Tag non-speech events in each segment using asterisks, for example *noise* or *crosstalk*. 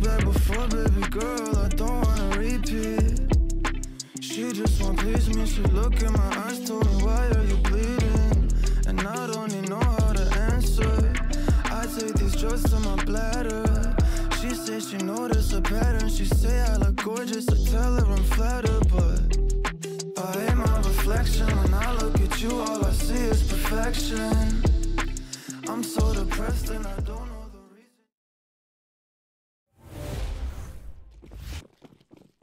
back before, baby girl. I don't wanna repeat. She just won't please me. She look in my eyes, told me why are you bleeding? And I don't even know how to answer. I take these drugs to my bladder. She says she noticed a pattern. She say I look gorgeous. I tell her I'm flattered, but I hate my reflection. When I look at you, all I see is perfection. I'm so depressed and I don't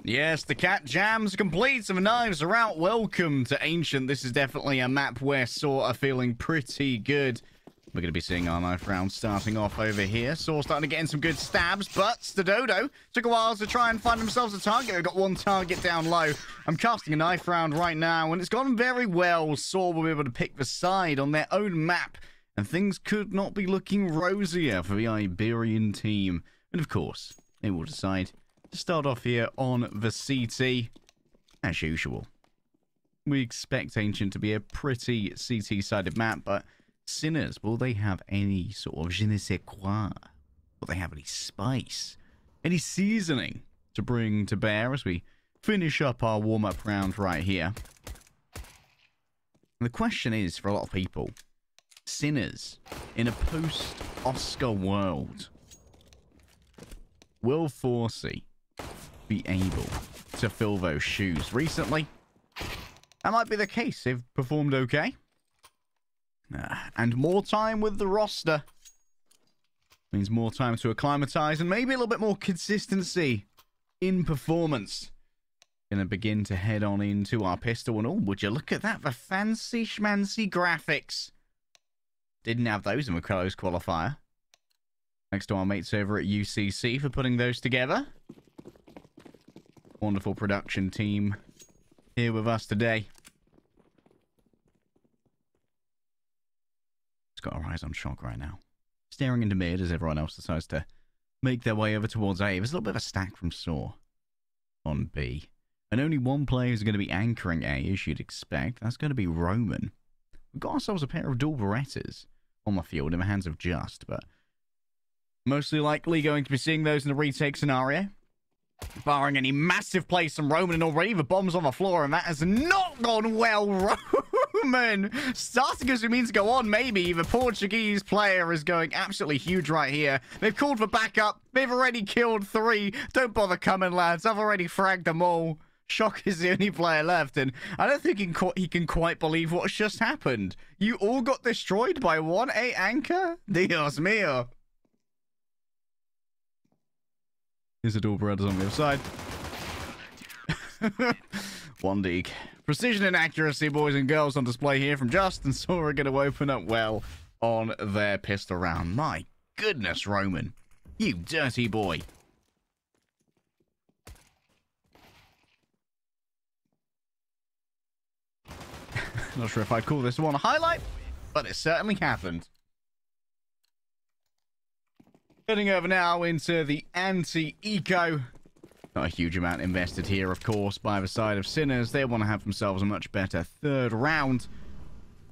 Yes, the cat jams complete. Some knives are out. Welcome to Ancient. This is definitely a map where Saw are feeling pretty good. We're going to be seeing our knife round starting off over here. Saw starting to get in some good stabs, but the Dodo took a while to try and find themselves a target. They've got one target down low. I'm casting a knife round right now, and it's gone very well. Saw will be able to pick the side on their own map, and things could not be looking rosier for the Iberian team. And of course, they will decide start off here on the CT, as usual. We expect Ancient to be a pretty CT-sided map, but Sinners, will they have any sort of je ne sais quoi? Will they have any spice? Any seasoning to bring to bear as we finish up our warm-up round right here? And the question is, for a lot of people, Sinners in a post-Oscar world, will Forsey be able to fill those shoes? Recently, that might be the case. They've performed okay. Uh, and more time with the roster means more time to acclimatize and maybe a little bit more consistency in performance. Gonna begin to head on into our pistol and all. Would you look at that? The fancy schmancy graphics. Didn't have those in the qualifier. Thanks to our mates over at UCC for putting those together. Wonderful production team here with us today. It's got our eyes on shock right now. Staring into mid as everyone else decides to make their way over towards A. There's a little bit of a stack from Saw on B. And only one player is going to be anchoring A, as you'd expect. That's going to be Roman. We've got ourselves a pair of dual Berettas on the field in the hands of Just, but mostly likely going to be seeing those in the retake scenario. Barring any massive plays from Roman, and already the bomb's on the floor, and that has not gone well. *laughs* Roman starting as we mean to go on, maybe. The Portuguese player is going absolutely huge right here. They've called for backup. They've already killed three. Don't bother coming, lads. I've already fragged them all. Shock *laughs* is the only player left, and I don't think he can, he can quite believe what's just happened. You all got destroyed by one A anchor? *laughs* Dios mío. Here's a dual brothers on the other side. *laughs* One dig. Precision and accuracy, boys and girls, on display here from Just, and so we're going to open up well on their pistol round. My goodness, Roman. You dirty boy. *laughs* Not sure if I'd call this one a highlight, but it certainly happened. Heading over now into the anti-eco. Not a huge amount invested here, of course, by the side of Sinners. They want to have themselves a much better third round.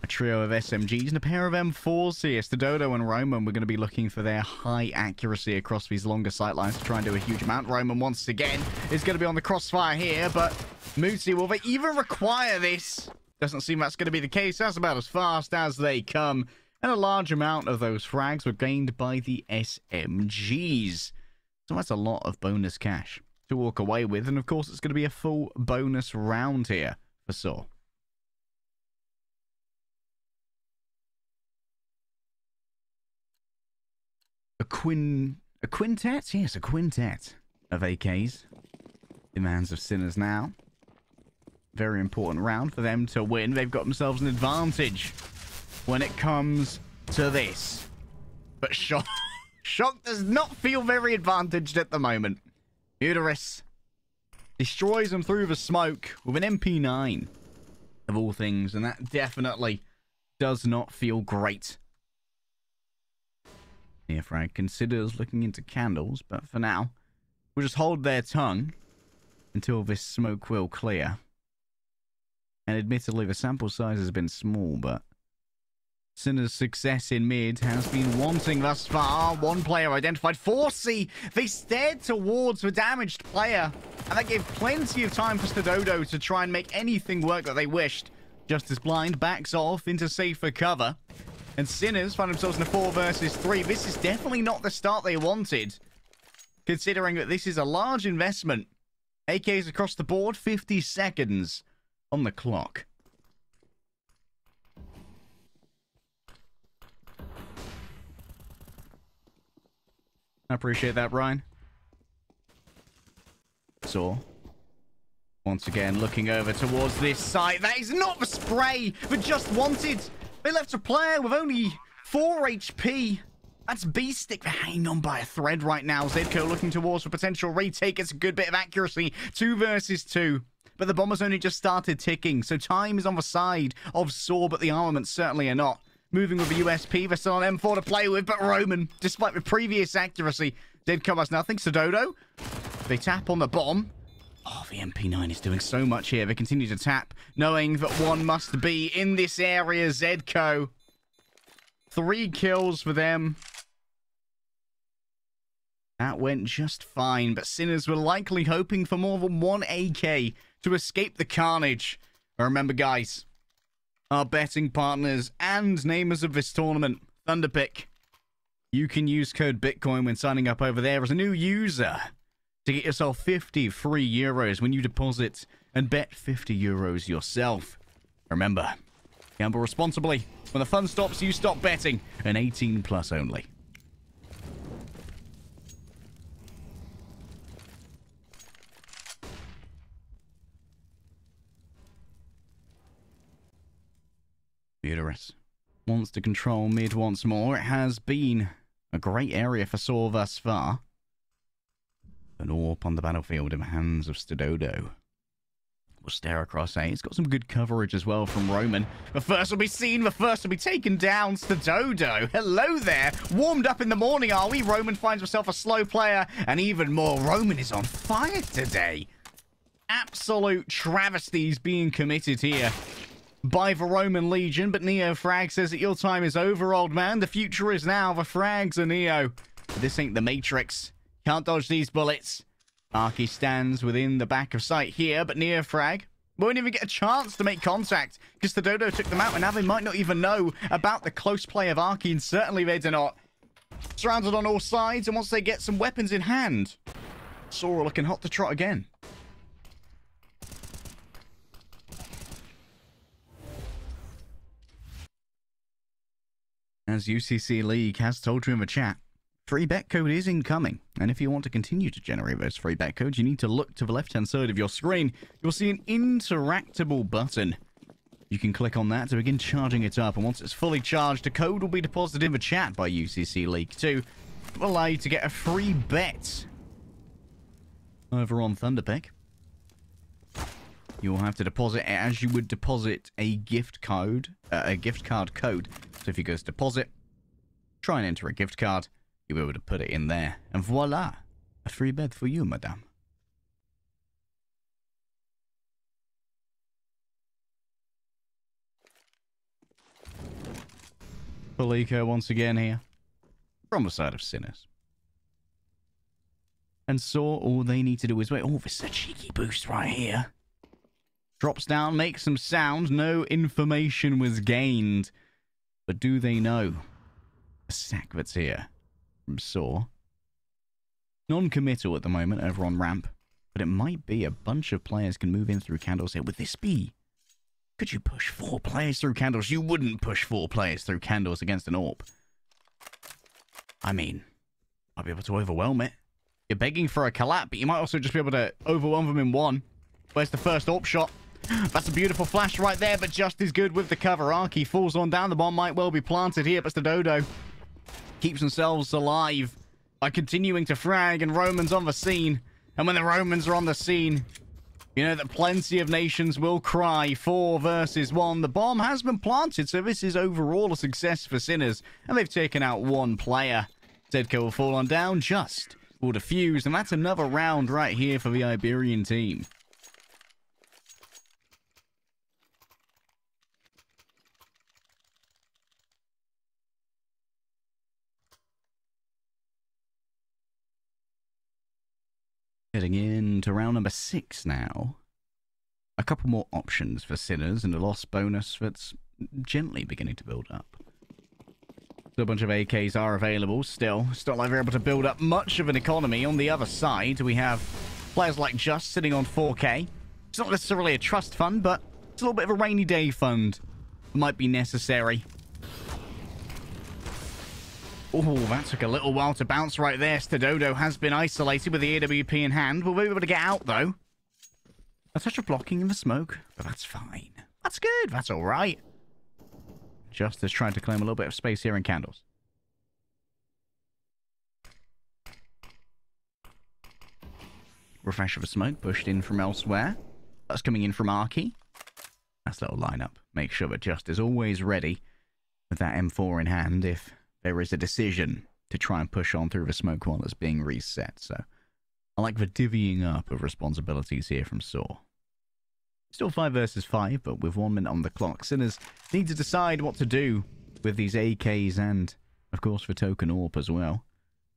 A trio of SMGs and a pair of M4s here. Stadodo and Roman, we're going to be looking for their high accuracy across these longer sightlines to try and do a huge amount. Roman, once again, is going to be on the crossfire here, but Mootsie, will they even require this? Doesn't seem that's going to be the case. That's about as fast as they come. And a large amount of those frags were gained by the SMGs. So that's a lot of bonus cash to walk away with. And of course, it's going to be a full bonus round here for Saw. A quin... A quintet? Yes, a quintet of AKs. In the hands of Sinners now. Very important round for them to win. They've got themselves an advantage when it comes to this. But Shock, *laughs* Shock does not feel very advantaged at the moment. Mutiris destroys them through the smoke with an MP9 of all things, and that definitely does not feel great. Neofrag considers looking into candles, but for now, we'll just hold their tongue until this smoke will clear. And admittedly, the sample size has been small, but Sinner's success in mid has been wanting thus far. One player identified. Forsyy, they stared towards the damaged player, and that gave plenty of time for Stadodo to try and make anything work that they wished. Justice Blind backs off into safer cover, and Sinners find themselves in a 4 versus 3. This is definitely not the start they wanted, considering that this is a large investment. AKs across the board, 50 seconds on the clock. I appreciate that, Brian. So, once again, looking over towards this site. That is not the spray but just wanted. They left a player with only 4 HP. That's Beastik for hanging on by a thread right now. Zedko looking towards a potential retake. It's a good bit of accuracy. Two versus two. But the bombers only just started ticking, so time is on the side of Saw, but the armaments certainly are not. Moving with a USP, versus an M4 to play with, but Roman, despite the previous accuracy, did come as nothing. Stadodo, they tap on the bomb. Oh, the MP9 is doing so much here. They continue to tap, knowing that one must be in this area. Zedko. Three kills for them. That went just fine, but Sinners were likely hoping for more than one AK to escape the carnage. Remember, guys, our betting partners and namers of this tournament, Thunderpick. You can use code Bitcoin when signing up over there as a new user to get yourself 50 free euros when you deposit and bet 50 euros yourself. Remember, gamble responsibly. When the fun stops, you stop betting. An 18 plus only. Mutiris wants to control mid once more. It has been a great area for Saw thus far. An AWP on the battlefield in the hands of Stadodo. Will stare across A. It's got some good coverage as well from Roman. The first will be seen, the first will be taken down. Stadodo, hello there. Warmed up in the morning, are we? Roman finds himself a slow player, and even more, Roman is on fire today. Absolute travesties being committed here by the Roman Legion, but Neo Frag says that your time is over, old man. The future is now. The Frags are Neo. This ain't the Matrix. Can't dodge these bullets. Arki stands within the back of sight here, but Neo Frag won't even get a chance to make contact because the Dodo took them out, and now they might not even know about the close play of Arki, and certainly they do not. Surrounded on all sides, and once they get some weapons in hand, Sora looking hot to trot again. As UCC League has told you in the chat, free bet code is incoming. And if you want to continue to generate those free bet codes, you need to look to the left-hand side of your screen. You'll see an interactable button. You can click on that to begin charging it up. And once it's fully charged, a code will be deposited in the chat by UCC League 2. It will allow you to get a free bet over on Thunderpick. You'll have to deposit it as you would deposit a gift code, uh, a gift card code. So if you go to deposit, try and enter a gift card, you'll be able to put it in there. And voila, a free bed for you, madame. Palico once again here, from the side of Sinners. And saw all they need to do is wait. Oh, this is a cheeky boost right here. Drops down, makes some sound. No information was gained. But do they know? A sack that's here from Saw. Non-committal at the moment over on ramp. But it might be a bunch of players can move in through candles here. Would this be? Could you push four players through candles? You wouldn't push four players through candles against an orb. I mean, might be able to overwhelm it. You're begging for a collapse, but you might also just be able to overwhelm them in one. Where's the first AWP shot? That's a beautiful flash right there, but just as good with the cover. Arki falls on down. The bomb might well be planted here, but Stadodo keeps themselves alive by continuing to frag, and Romans on the scene. And when the Romans are on the scene, you know that plenty of nations will cry four versus one. The bomb has been planted, so this is overall a success for Sinners, and they've taken out one player. Zedko will fall on down just will defuse, and that's another round right here for the Iberian team. Heading into round number six now. A couple more options for Sinners and a loss bonus that's gently beginning to build up. So a bunch of AKs are available still. Still like we're able to build up much of an economy. On the other side, we have players like Just sitting on 4k. It's not necessarily a trust fund, but it's a little bit of a rainy day fund. Might be necessary. Oh, that took a little while to bounce right there. Stadodo has been isolated with the AWP in hand. We'll be able to get out, though. A touch of blocking in the smoke, but that's fine. That's good. That's all right. Justice trying to claim a little bit of space here in Candles. Refresh of a smoke pushed in from elsewhere. That's coming in from Arki. Nice little lineup. Make sure that Just is always ready with that M4 in hand if there is a decision to try and push on through the smoke while it's being reset. So I like the divvying up of responsibilities here from Saw. Still 5 versus 5, but with one minute on the clock, Sinners need to decide what to do with these AKs and, of course, for token AWP as well.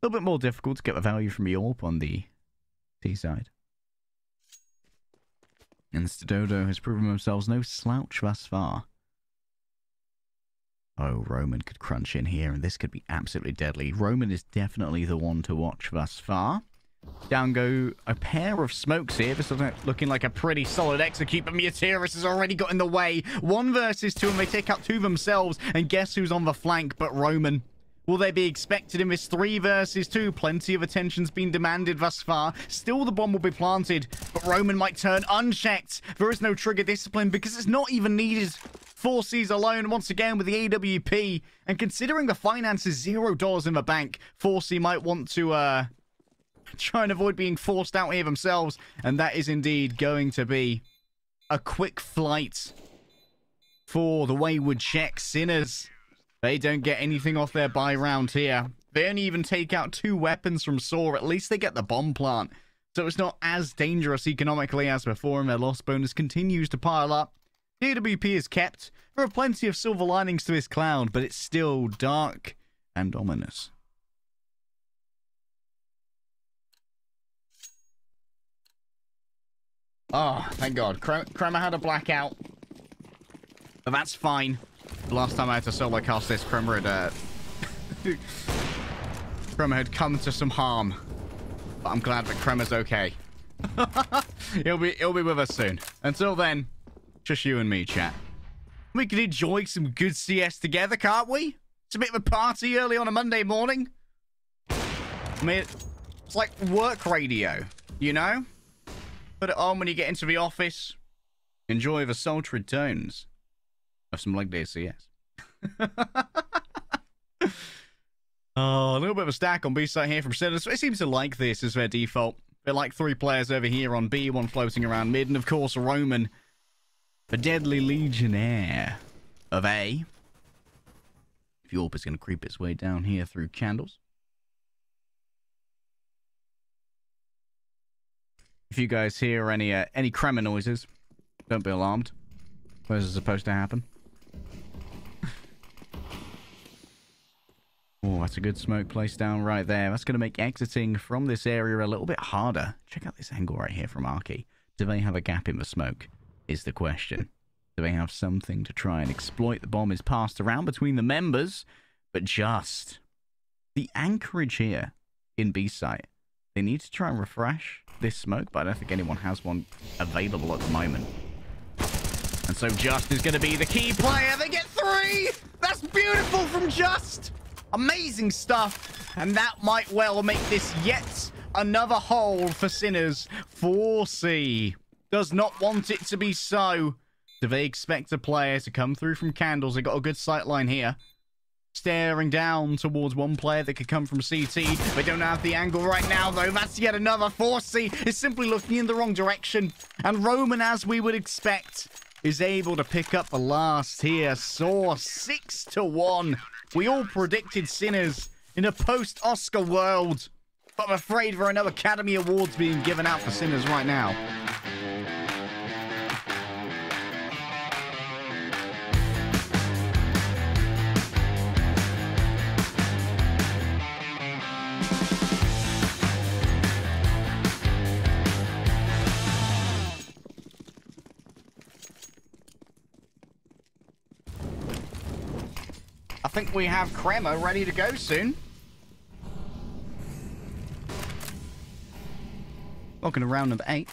A little bit more difficult to get the value from the AWP on the T side. And Stadodo has proven themselves no slouch thus far. Oh, Roman could crunch in here, and this could be absolutely deadly. Roman is definitely the one to watch thus far. Down go a pair of smokes here. This is looking like a pretty solid execute, but Mutiris has already got in the way. One versus two, and they take out two themselves. And guess who's on the flank but Roman? Will they be expected in this three versus two? Plenty of attention's been demanded thus far. Still, the bomb will be planted, but Roman might turn unchecked. There is no trigger discipline because it's not even needed. 4Cs alone, once again, with the AWP. And considering the finances, zero dollars in the bank, Forsyy might want to, uh, *laughs* try and avoid being forced out here themselves. And that is indeed going to be a quick flight for the Wayward Czech Sinners. They don't get anything off their buy round here. They only even take out two weapons from Saw. At least they get the bomb plant. So it's not as dangerous economically as before, and their loss bonus continues to pile up. DWP is kept. There are plenty of silver linings to this cloud, but it's still dark and ominous. Oh, thank God. Kremer had a blackout. But that's fine. Last time I had to solo cast this, Kremer had, uh... *laughs* Had come to some harm. But I'm glad that Kremer's okay. *laughs* he'll be he'll be with us soon. Until then, just you and me, chat. We can enjoy some good CS together, can't we? It's a bit of a party early on a Monday morning. I mean, it's like work radio, you know? Put it on when you get into the office. Enjoy the sultry tones of some leg day CS. *laughs* oh, a little bit of a stack on B side here from Sinners. It seems to like this as their default. They're like three players over here on B, one floating around mid, and of course Roman, the deadly legionnaire of A. Fjorp is going to creep its way down here through candles. If you guys hear any uh, any Kremer noises, don't be alarmed. Where's it supposed to happen? *laughs* oh, that's a good smoke place down right there. That's going to make exiting from this area a little bit harder. Check out this angle right here from Arki. Do they have a gap in the smoke? Is the question. Do they have something to try and exploit the bomb is passed around between the members? But just the anchorage here in B site. They need to try and refresh this smoke, but I don't think anyone has one available at the moment. And so Just is going to be the key player. They get three! That's beautiful from Just! Amazing stuff. And that might well make this yet another hole for Sinners. Forsyy does not want it to be so. Do they expect a player to come through from Candles? They got a good sight line here staring down towards one player that could come from CT. They don't have the angle right now, though. That's yet another Forsyy. Is simply looking in the wrong direction. And Roman, as we would expect, is able to pick up the last here. Saw 6 to 1. We all predicted Sinners in a post-Oscar world. But I'm afraid there are no Academy Awards being given out for Sinners right now. I think we have Cremo ready to go soon. Welcome to round number eight.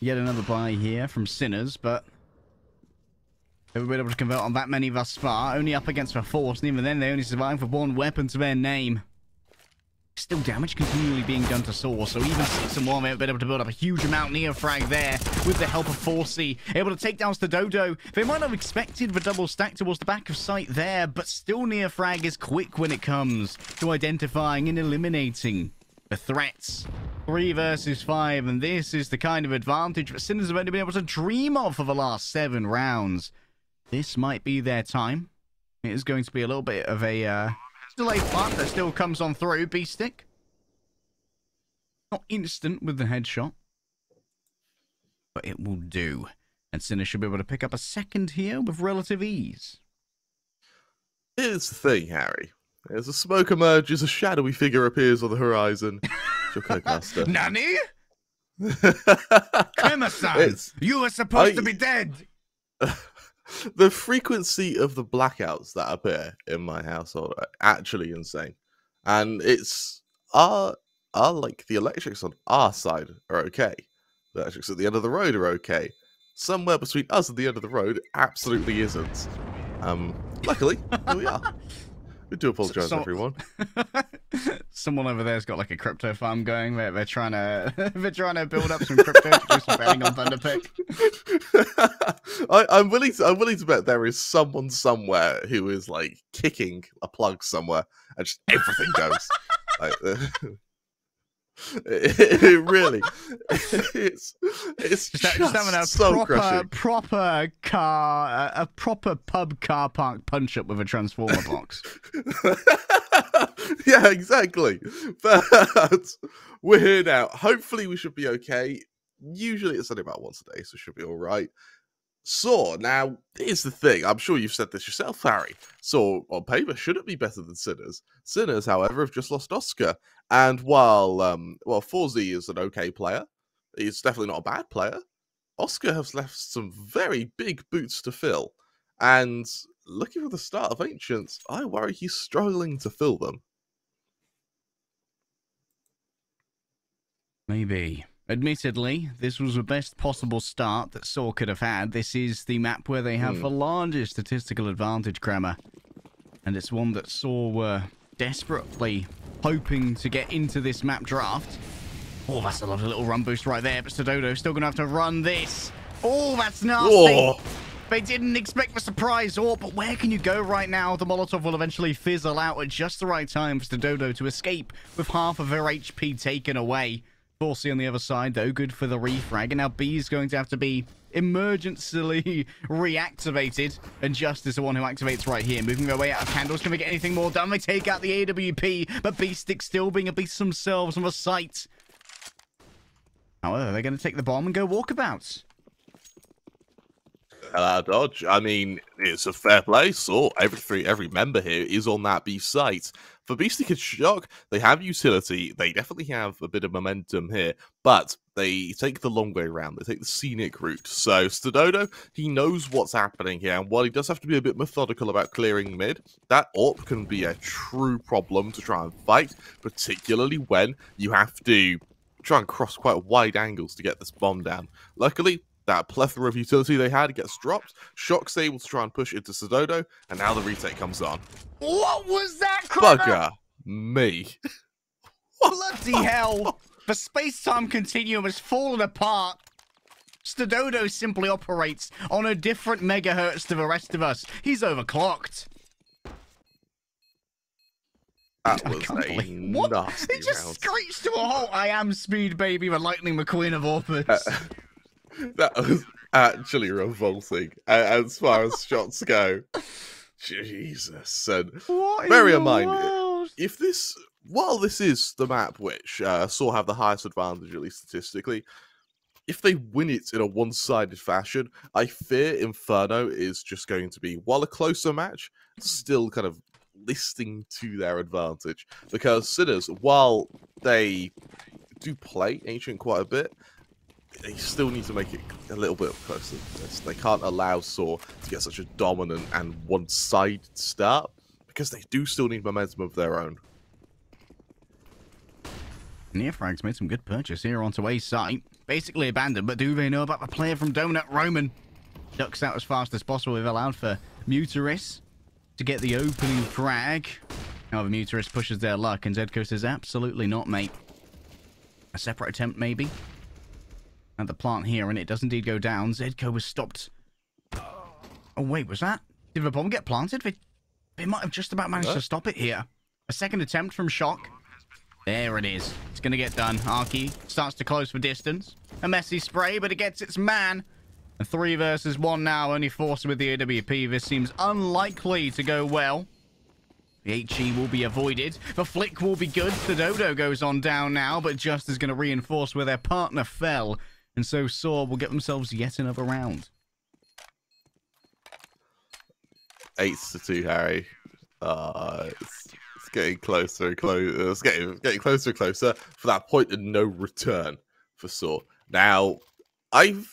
Yet another buy here from Sinners, but haven't been able to convert on that many thus far. Only up against a force, and even then they only survive for one weapon to their name. Still damage continually being done to Saw, so even 6 and 1 have been able to build up a huge amount Neofrag there with the help of Forsyy. Able to take down Dodo. They might have expected the double stack towards the back of sight there, but still Neofrag is quick when it comes to identifying and eliminating the threats. Three versus five, and this is the kind of advantage that Sinners have only been able to dream of for the last seven rounds. This might be their time. It is going to be a little bit of a uh, delay part that still comes on through. Beastik. Not instant with the headshot. But it will do. And Sinner should be able to pick up a second here with relative ease. Here's the thing, Harry. As a smoke emerges, a shadowy figure appears on the horizon. your co-caster. *laughs* Nani? *laughs* Crema-san, you were supposed I... to be dead. *laughs* the frequency of the blackouts that appear in my household are actually insane. And it's our our like the electrics on our side are okay. The electrics at the end of the road are okay. Somewhere between us and the end of the road absolutely isn't. Um luckily, here we are. *laughs* We do apologize, so, everyone. *laughs* Someone over there's got like a crypto farm going. They're, they're trying to *laughs* they're trying to build up some crypto to do some betting on Thunderpick. *laughs* I, I'm willing to I'm willing to bet there is someone somewhere who is like kicking a plug somewhere and just everything goes. like, *laughs* it, *laughs* really, *laughs* it's it's just, having a so proper crushing. proper car, a, a proper pub car park punch up with a transformer box. *laughs* yeah, exactly. But we're here now. Hopefully, we should be okay. Usually, it's only about once a day, so it should be all right. Saw, now, here's the thing. I'm sure you've said this yourself, Harry. So on paper, shouldn't be better than Sinners. Sinners, however, have just lost Oscar. And while, um, well, Forsyy is an okay player, he's definitely not a bad player, Oscar has left some very big boots to fill. And looking for the start of Ancients, I worry he's struggling to fill them. Maybe. Admittedly, this was the best possible start that Saw could have had. This is the map where they have mm. the largest statistical advantage, Kremer. And it's one that Saw were desperately hoping to get into this map draft. Oh, that's a lovely little run boost right there, but Stadodo still going to have to run this. Oh, that's nasty. Whoa. They didn't expect the surprise or, but where can you go right now? The Molotov will eventually fizzle out at just the right time for Dodo to escape with half of her HP taken away. Forsyy on the other side, though, good for the refrag. And now B is going to have to be emergently *laughs* reactivated. And Just is the one who activates right here. Moving their way out of candles. Can we get anything more done? They take out the AWP, but Beastik still being a beast themselves on the site. However, they're going to take the bomb and go walkabouts. Hello, Dodge. I mean, it's a fair play. So every three, every member here is on that B site. For Beastie and Shock, they have utility. They definitely have a bit of momentum here, but they take the long way around. They take the scenic route. So Stadodo, he knows what's happening here, and while he does have to be a bit methodical about clearing mid, that AWP can be a true problem to try and fight, particularly when you have to try and cross quite wide angles to get this bomb down. Luckily, that plethora of utility they had gets dropped. Shock's able to try and push into Stadodo, and now the retake comes on. What was that, Bugger me. *laughs* Bloody hell. The space-time continuum has fallen apart. Stadodo simply operates on a different megahertz to the rest of us. He's overclocked. That was a *laughs* what? He just screeched to a halt. I am Speed Baby, the Lightning McQueen of Orpus. Uh, *laughs* that was actually revolting as far as shots go. Jesus, and bear in mind world? if this, while this is the map which uh, Saw have the highest advantage, at least statistically, if they win it in a one-sided fashion, I fear Inferno is just going to be, while a closer match, still kind of listing to their advantage because Sinners, while they do play Ancient quite a bit, they still need to make it a little bit closer to this. They can't allow Saw to get such a dominant and one-sided start because they do still need momentum of their own. Neofrag's made some good purchase here onto A site. Basically abandoned, but do they know about the player from Donut, Roman? Ducks out as fast as possible. We've allowed for Mutiris to get the opening frag. However, Mutiris pushes their luck, and Zedko says, absolutely not, mate. A separate attempt, maybe? At the plant here, and it does indeed go down. Zedko was stopped. Oh, wait, was that? Did the bomb get planted? They, they might have just about managed What? to stop it here. A second attempt from Shock. There it is. It's going to get done. Arki starts to close for distance. A messy spray, but it gets its man. A three versus one now, only forced with the AWP. This seems unlikely to go well. The HE will be avoided. The flick will be good. The Dodo goes on down now, but Just is going to reinforce where their partner fell. And so Saw will get themselves yet another round. Eight to two, Harry. Uh, it's, it's getting closer and closer. It's getting getting closer and closer for that point of no return for Saw. Now, I've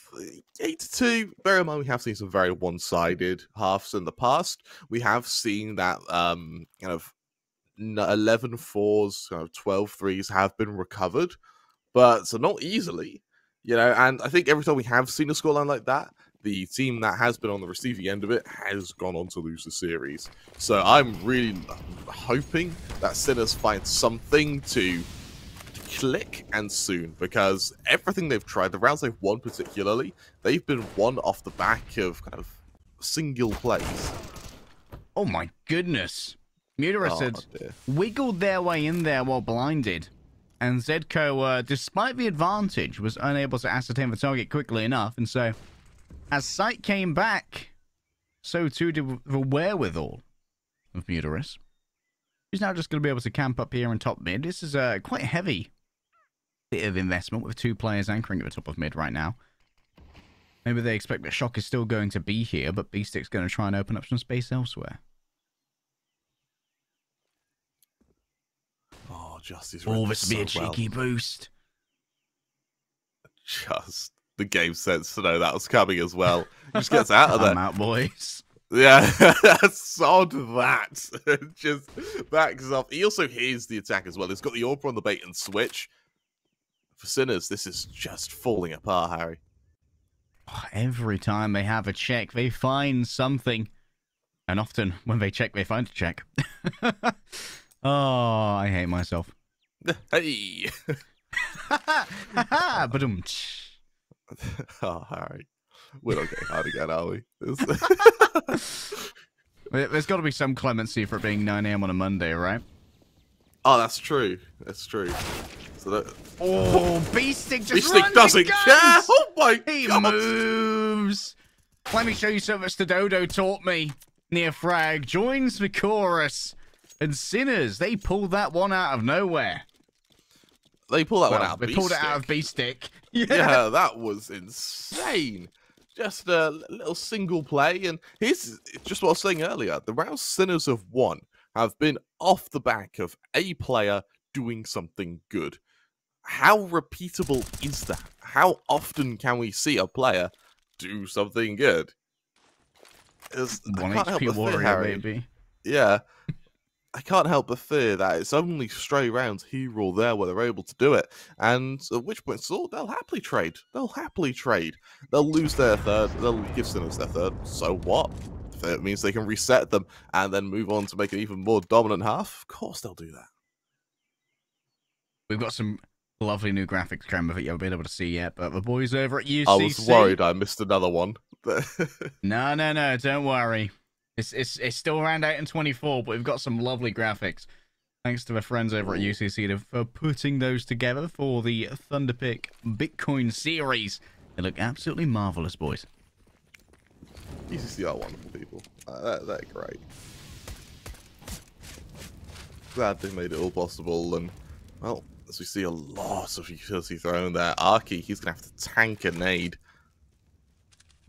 eight to two. Bear in mind, we have seen some very one-sided halves in the past. We have seen that um kind of n- 11 fours, kind of 12 threes have been recovered, but so not easily, you know. And I think every time we have seen a scoreline like that, the team that has been on the receiving end of it has gone on to lose the series. So I'm really hoping that Sinners find something to click and soon because everything they've tried, the rounds they've won particularly, they've been won off the back of kind of single plays. Oh my goodness. Mutiris Oh, had wiggled their way in there while blinded. And Zedko, uh, despite the advantage, was unable to ascertain the target quickly enough. And so, as Sight came back, so too did the wherewithal of Mutiris. He's now just going to be able to camp up here in top mid. This is a quite heavy bit of investment with two players anchoring at the top of mid right now. Maybe they expect that Shock is still going to be here, but Beastik's going to try and open up some space elsewhere. Oh, Justice. This will be a cheeky boost. Just the game sense to know that was coming as well. Just gets *laughs* out of I'm out, boys. Yeah, *laughs* sod that. *laughs* Just backs off. He also hears the attack as well. He's got the AWP on the bait and switch. For Sinners, this is just falling apart, Harry. Every time they have a check, they find something. And often, when they check, they find a check. Oh, I hate myself. Hey! but um, oh, Harry. We're not getting hard again, are we? *laughs* *laughs* There's got to be some clemency for it being 9 a.m. on a Monday, right? oh, that's true. That's true. So that Oh, *laughs* Beastik just Beastik runs doesn't care. Oh my He god! moves. Let me show you something that Dodo taught me. Neofrag joins the chorus. And Sinners, they pulled that one out of nowhere. They pulled that Well, one out. of they pulled it out of Beastik. Beastik. *laughs* yeah, that was insane. Just a little single play, and here's just what I was saying earlier: the rounds Sinners have won have been off the back of a player doing something good. How repeatable is that? How often can we see a player do something good? It's- One HP warrior, baby. Yeah. I can't help but fear that it's only stray rounds here or there where they're able to do it. And at which point, so they'll happily trade. They'll happily trade. They'll lose their third. They'll give Sinners their third. So what? If it means they can reset them and then move on to make an even more dominant half, of course they'll do that. We've got some lovely new graphics, Cram, that you haven't been able to see yet. But the boys over at UCC. I was worried I missed another one. *laughs* No, no, no, don't worry. It's it's it's still around 8 and 24, but we've got some lovely graphics. Thanks to the friends over at UCC for putting those together for the Thunderpick Bitcoin series. They look absolutely marvelous, boys. UCC are wonderful people. Uh, they're, they're great. Glad they made it all possible, and well, as we see a lot of utility thrown there, Arki, he's gonna have to tank a nade.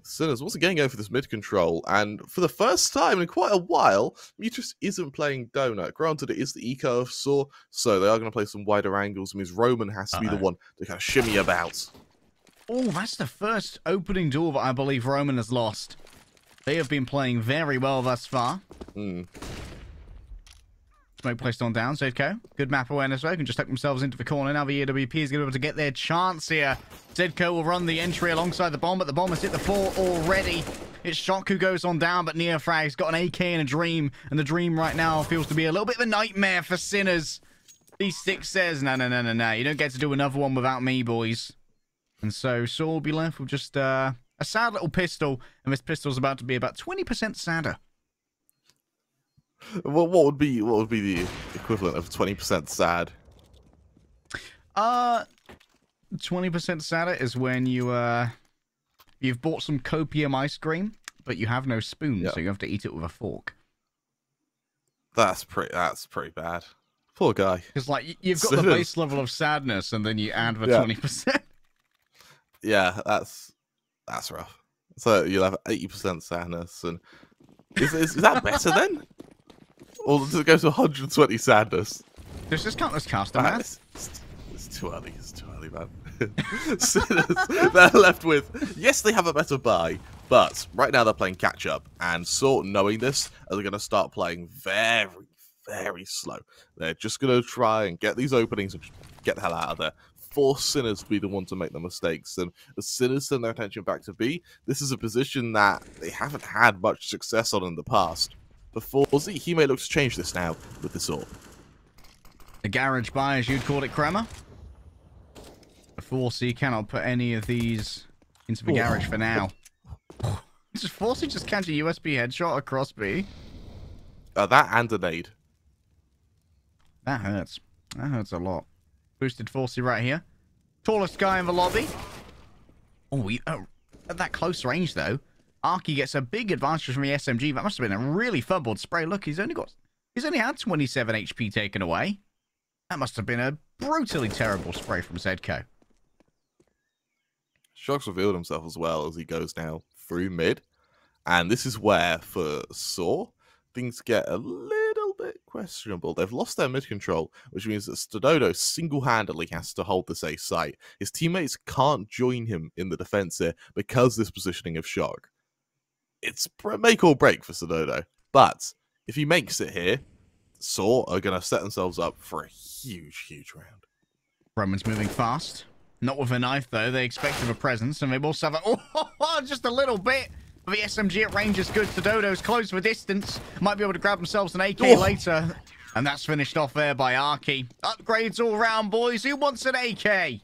Sinners once again going for this mid control, and for the first time in quite a while, Mutiris isn't playing Donut. Granted, it is the eco of Saw, so they are going to play some wider angles. Means Roman has to be the one to kind of shimmy about. Oh, that's the first opening door that I believe Roman has lost. They have been playing very well thus far. Hmm. Smoke placed on down, Zedko. Good map awareness though. Can just tuck themselves into the corner. Now the EWP is going to be able to get their chance here. Zedko will run the entry alongside the bomb, but the bomb has hit the floor already. It's Shock who goes on down, but Neofrag's got an AK and a Dream, and the Dream right now feels to be a little bit of a nightmare for Sinners. D6 says, no, no, no, no, no. You don't get to do another one without me, boys. And so Saul will be left with just uh, a sad little pistol, and this pistol's about to be about 20% sadder. What what would be what would be the equivalent of twenty percent sad? Uh, 20% sadder is when you, uh, you've bought some copium ice cream, but you have no spoon, Yeah. so you have to eat it with a fork. That's pretty. That's pretty bad. Poor guy. Because, like, you've got *laughs* the base level of sadness, and then you add the Yeah. 20%. *laughs* Yeah, that's that's rough. So you'll have eighty percent sadness, and is, is, is that better then? *laughs* Or does it go to one hundred and twenty sadness? Does this count as custom Ah, it's, it's, it's too early. It's too early, man. *laughs* Sinners, they're left with yes, they have a better buy, but right now they're playing catch up, and sort knowing this, they're going to start playing very, very slow. They're just going to try and get these openings and just get the hell out of there. Force Sinners to be the one to make the mistakes, and as Sinners turn their attention back to B, this is a position that they haven't had much success on in the past. For Forzy, he may look to change this now with the sword. The garage buy, as you'd call it, Kramer. Kremer. Forcey cannot put any of these into the Oh. garage for now. *laughs* Just Forcey just catch a USP headshot across B. Uh, that and a nade. That hurts. That hurts a lot. Boosted Forcey right here. Tallest guy in the lobby. Oh, we, oh, at that close range, though, Arki gets a big advantage from the SMG. That must have been a really fumbled spray. Look, he's only got... He's only had 27 HP taken away. That must have been a brutally terrible spray from Zedko. Shock's revealed himself as well as he goes now through mid. And this is where, for Saw, things get a little bit questionable. They've lost their mid control, which means that Stadodo single handedly has to hold this A site. His teammates can't join him in the defense here because this positioning of Shock. It's make or break for Stadodo. But if he makes it here, Saw are going to set themselves up for a huge, huge round. Roman's moving fast. Not with a knife, though. They expect of a presence, and they have *laughs* a... Oh, just a little bit. The SMG at range is good. Dodo's close for distance. Might be able to grab themselves an AK Oh. later. And that's finished off there by Arki. Upgrades all round, boys. Who wants an AK?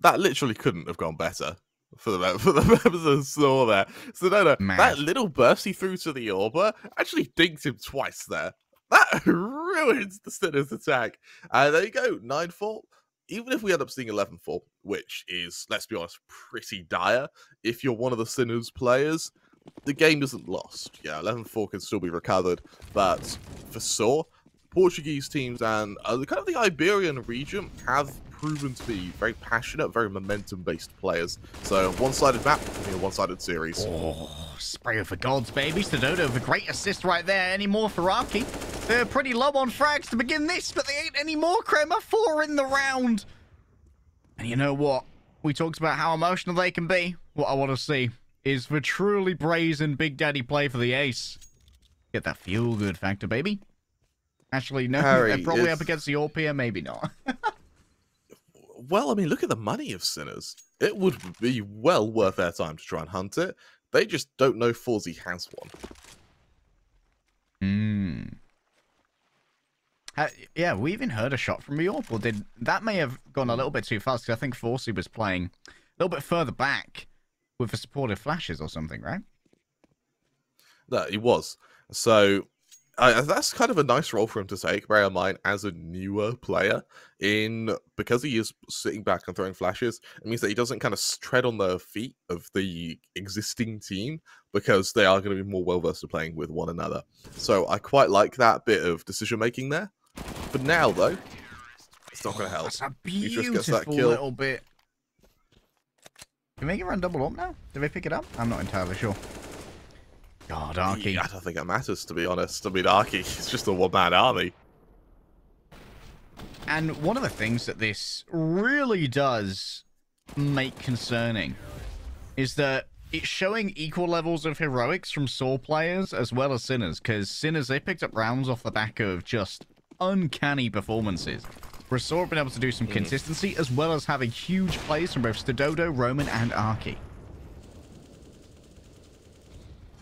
that literally couldn't have gone better for the *laughs* for the members of Saw there. So no, no, that little burst he threw to the Orber actually dinked him twice there. That *laughs* ruins the Sinners attack. And there you go, 9 4. Even if we end up seeing 11 4, which is, let's be honest, pretty dire, if you're one of the Sinners players, the game isn't lost. Yeah, 11 4 can still be recovered. But for Saw, Portuguese teams and uh, kind of the Iberian region have proven to be very passionate, very momentum-based players. So one-sided map, I mean, a one-sided series. Oh, spray for gods, baby. Dodo with a great assist right there. Any more for Arki? They're pretty low on frags to begin this, but they ain't any more, Kremer. Four in the round. And you know what? We talked about how emotional they can be. What I want to see is the truly brazen Big Daddy play for the ace. Get that feel-good factor, baby. Actually, no. Harry, they're probably it's- up against the Orpia, maybe not. *laughs* Well, I mean, look at the money of Sinners. It would be well worth their time to try and hunt it. They just don't know Forzy has one. Hmm. Uh, yeah, we even heard a shot from the Or did that may have gone a little bit too fast because I think Forsey was playing a little bit further back with the supportive flashes or something, right? That he was. So uh, that's kind of a nice role for him to take. Bear in mind, as a newer player, in because he is sitting back and throwing flashes, it means that he doesn't kind of tread on the feet of the existing team because they are going to be more well versed playing with one another. So I quite like that bit of decision making there. For now, though, it's not going to help. That's a He just gets that kill. little bit. Can we get run double up now? Did they pick it up? I'm not entirely sure. God, Arki. I don't think it matters, to be honest. I mean, Arki is just a one man army. And one of the things that this really does make concerning is that it's showing equal levels of heroics from Saw players as well as Sinners, because Sinners, they picked up rounds off the back of just uncanny performances. Whereas Saw have been able to do some mm. consistency as well as having huge plays from both Stadodo, Roman, and Arki.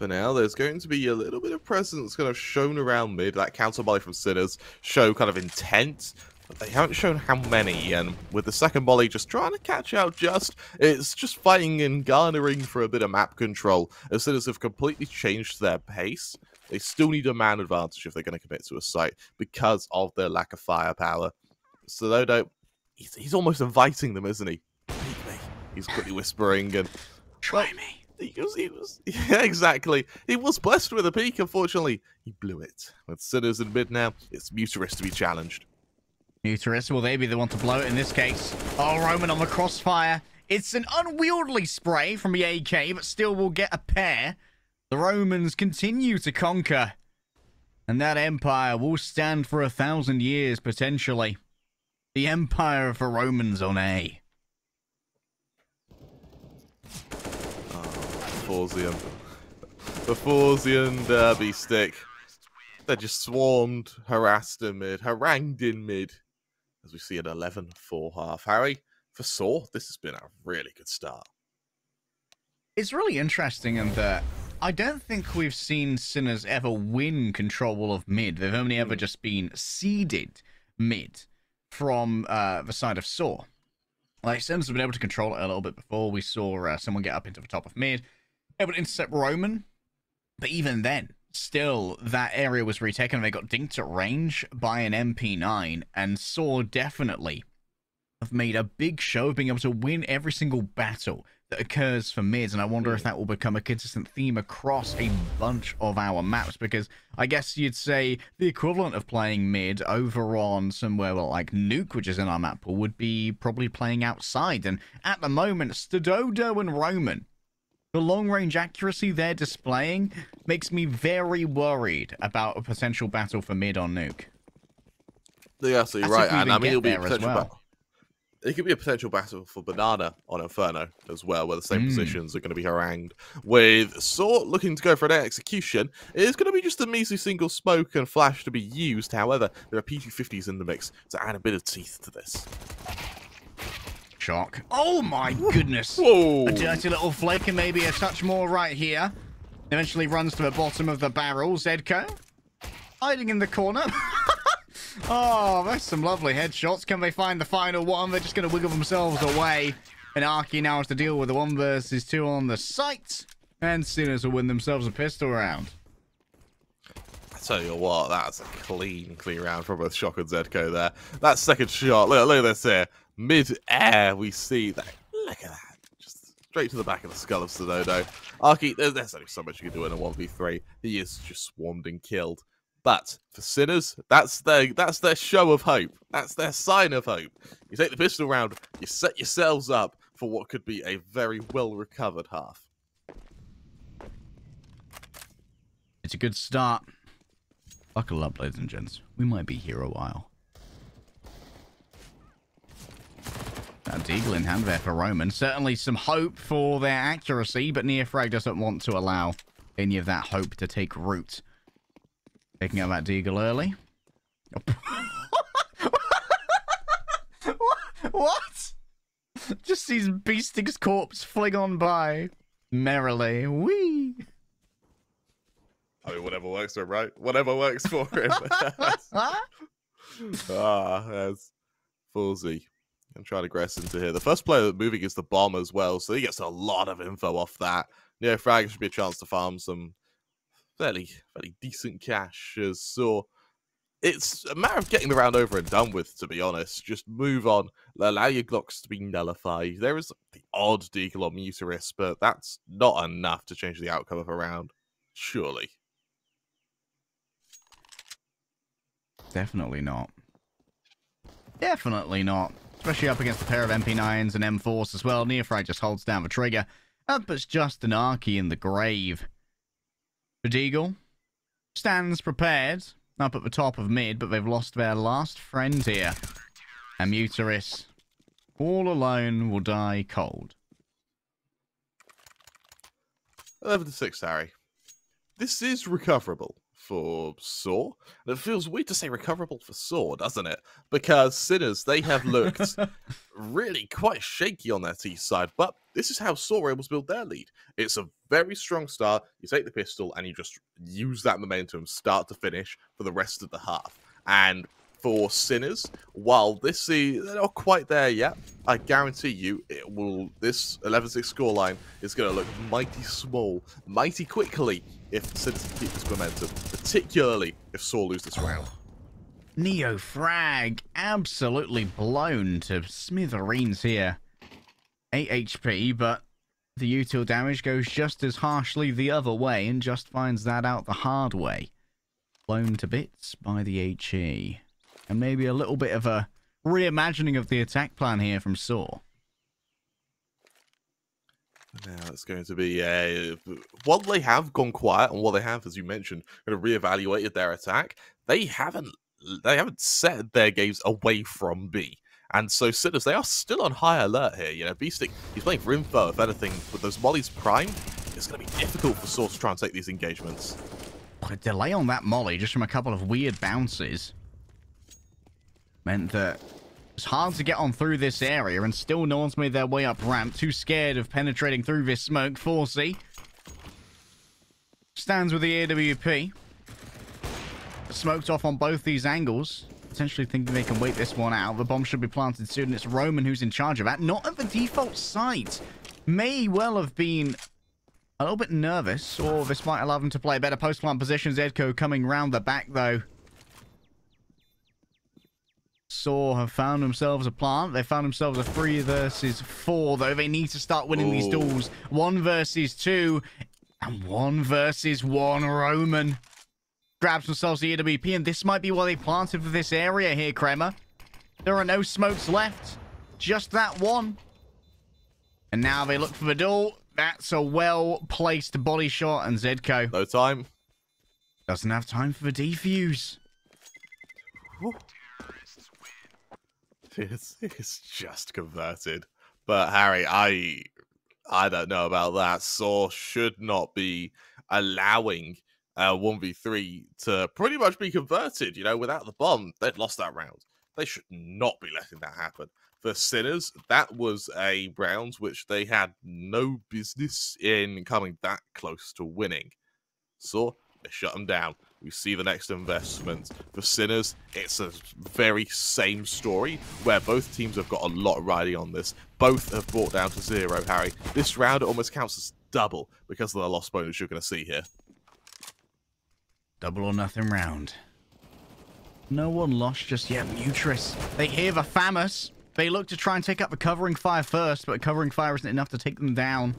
For now, there's going to be a little bit of presence kind of shown around mid. That counter volley from Sinners show kind of intent, but they haven't shown how many. And with the second volley just trying to catch out just, it's just fighting and garnering for a bit of map control. As Sinners have completely changed their pace, they still need a man advantage if they're going to commit to a site because of their lack of firepower. So don't. He's, he's almost inviting them, isn't he? He's quickly whispering and. Try me. He was, he was, *laughs* yeah, exactly. He was blessed with a peak, unfortunately. He blew it. With Sinners in mid now, it's Mutiris to be challenged. Mutiris, will they be the one to blow it in this case? Oh, Roman on the crossfire. It's an unwieldy spray from the AK, but still will get a pair. The Romans continue to conquer. And that empire will stand for a thousand years, potentially. The empire of the Romans on A. Forzian. The Forzian Derby stick. They just swarmed, harassed in mid, harangued in mid. As we see an 11 4 half. Harry, for Saw, this has been a really good start. It's really interesting in that I don't think we've seen Sinners ever win control of mid. They've only ever just been seeded mid from uh, the side of Saw. Like, Sinners have been able to control it a little bit before. We saw uh, someone get up into the top of mid, able to intercept Roman. But even then, still, that area was retaken. They got dinked at range by an MP9, and Saw definitely have made a big show of being able to win every single battle that occurs for mids, and I wonder if that will become a consistent theme across a bunch of our maps, because I guess you'd say the equivalent of playing mid over on somewhere like Nuke, which is in our map pool, would be probably playing outside, and at the moment, Stadodo and Roman, the long-range accuracy they're displaying makes me very worried about a potential battle for mid on Nuke. You're absolutely That's right, and I mean, it'll be a potential well. battle. It could be a potential battle for Banana on Inferno as well, where the same Mm. positions are going to be harangued. With Sort looking to go for an execution, it is going to be just a measly single smoke and flash to be used. However, there are P250s in the mix to add a bit of teeth to this. Shock. Oh my goodness. Whoa! A dirty little flick and maybe a touch more right here. Eventually runs to the bottom of the barrel. Zedko. Hiding in the corner. *laughs* oh, that's some lovely headshots. Can they find the final one? They're just going to wiggle themselves away. And Arki now has to deal with the one versus two on the site. And Sinners will win themselves a pistol round. I tell you what, that's a clean, clean round from both Shock and Zedko there. That second shot, look, look at this here. Mid-air, we see that. Look at that. Just straight to the back of the skull of Sonodo. Arki, there's, there's only so much you can do in a 1v3. He is just swarmed and killed. But for Sinners, that's their that's their show of hope. That's their sign of hope. You take the pistol round, you set yourselves up for what could be a very well recovered half. It's a good start. Buckle up, ladies and gents. We might be here a while. Now, Deagle in hand there for Roman. Certainly some hope for their accuracy, but Neofrag doesn't want to allow any of that hope to take root. Taking out that Deagle early. *laughs* what? Just sees Beastik's corpse fling on by merrily. Whee! I mean, whatever works for him, right? Whatever works for him. *laughs* *laughs* ah, that's Foolsy. And trying to aggress into here. The first player moving is the bomb as well, so he gets a lot of info off that. Yeah, Frag should be a chance to farm some fairly, fairly decent cash. As so, it's a matter of getting the round over and done with. To be honest, just move on. Allow your Glocks to be nullified. There is the odd deagle on Mutiris, but that's not enough to change the outcome of a round. Surely. Definitely not. Definitely not. Especially up against a pair of MP9s and M4s as well. Neophrite just holds down the trigger. Up as just an Arki in the grave. The Bedeagle stands prepared up at the top of mid, but they've lost their last friend here. And Mutiris all alone will die cold. 11 to 6, Harry. This is recoverable for Saw. And it feels weird to say recoverable for Saw, doesn't it? Because Sinners, they have looked *laughs* really quite shaky on that East side, but this is how Saw were able to build their lead. It's a very strong start. You take the pistol and you just use that momentum start to finish for the rest of the half. And for Sinners, while this is they're not quite there yet, I guarantee you it will this 11-6 scoreline is going to look mighty small, mighty quickly if can keep this momentum, particularly if Saw lose this round. Neofrag absolutely blown to smithereens here. 8 HP, but the util damage goes just as harshly the other way and just finds that out the hard way. Blown to bits by the HE and maybe a little bit of a reimagining of the attack plan here from Saw. Now it's going to be a while they have gone quiet and while they have, as you mentioned, kind of reevaluated their attack. They haven't they haven't set their games away from B. And so Sinners, they are still on high alert here. You know, Beastik, he's playing for info, if anything, with those mollies prime, it's going to be difficult for Source to try and take these engagements. A delay on that molly just from a couple of weird bounces meant that it's hard to get on through this area, and still no one's made their way up ramp. Too scared of penetrating through this smoke. Forsyy stands with the AWP. Smoked off on both these angles. Potentially thinking they can wait this one out. The bomb should be planted soon. It's Roman who's in charge of that. Not at the default site. May well have been a little bit nervous, or this might allow them to play better post-plant positions. Edco coming round the back, though. Saw have found themselves a plant. They found themselves a three versus four, though. They need to start winning Ooh. these duels. One versus two, and one versus one. Roman grabs themselves the AWP, and this might be why they planted for this area here, Kremer. There are no smokes left. Just that one. And now they look for the duel. That's a well-placed body shot, and Zedko. No time. Doesn't have time for the defuse. It's, *laughs* just converted. But Harry, I I don't know about that. Saw should not be allowing uh, 1v3 to pretty much be converted. You know, without the bomb, they'd lost that round. They should not be letting that happen. For Sinners, that was a round which they had no business in coming that close to winning. So they shut them down. We see the next investment. For Sinners, it's a very same story where both teams have got a lot riding on this. Both have brought down to zero, Harry. This round almost counts as double because of the lost bonus you're going to see here. Double or nothing round. No one lost just yet. Mutiris. They hear the FAMAS. They look to try and take up the covering fire first, but covering fire isn't enough to take them down.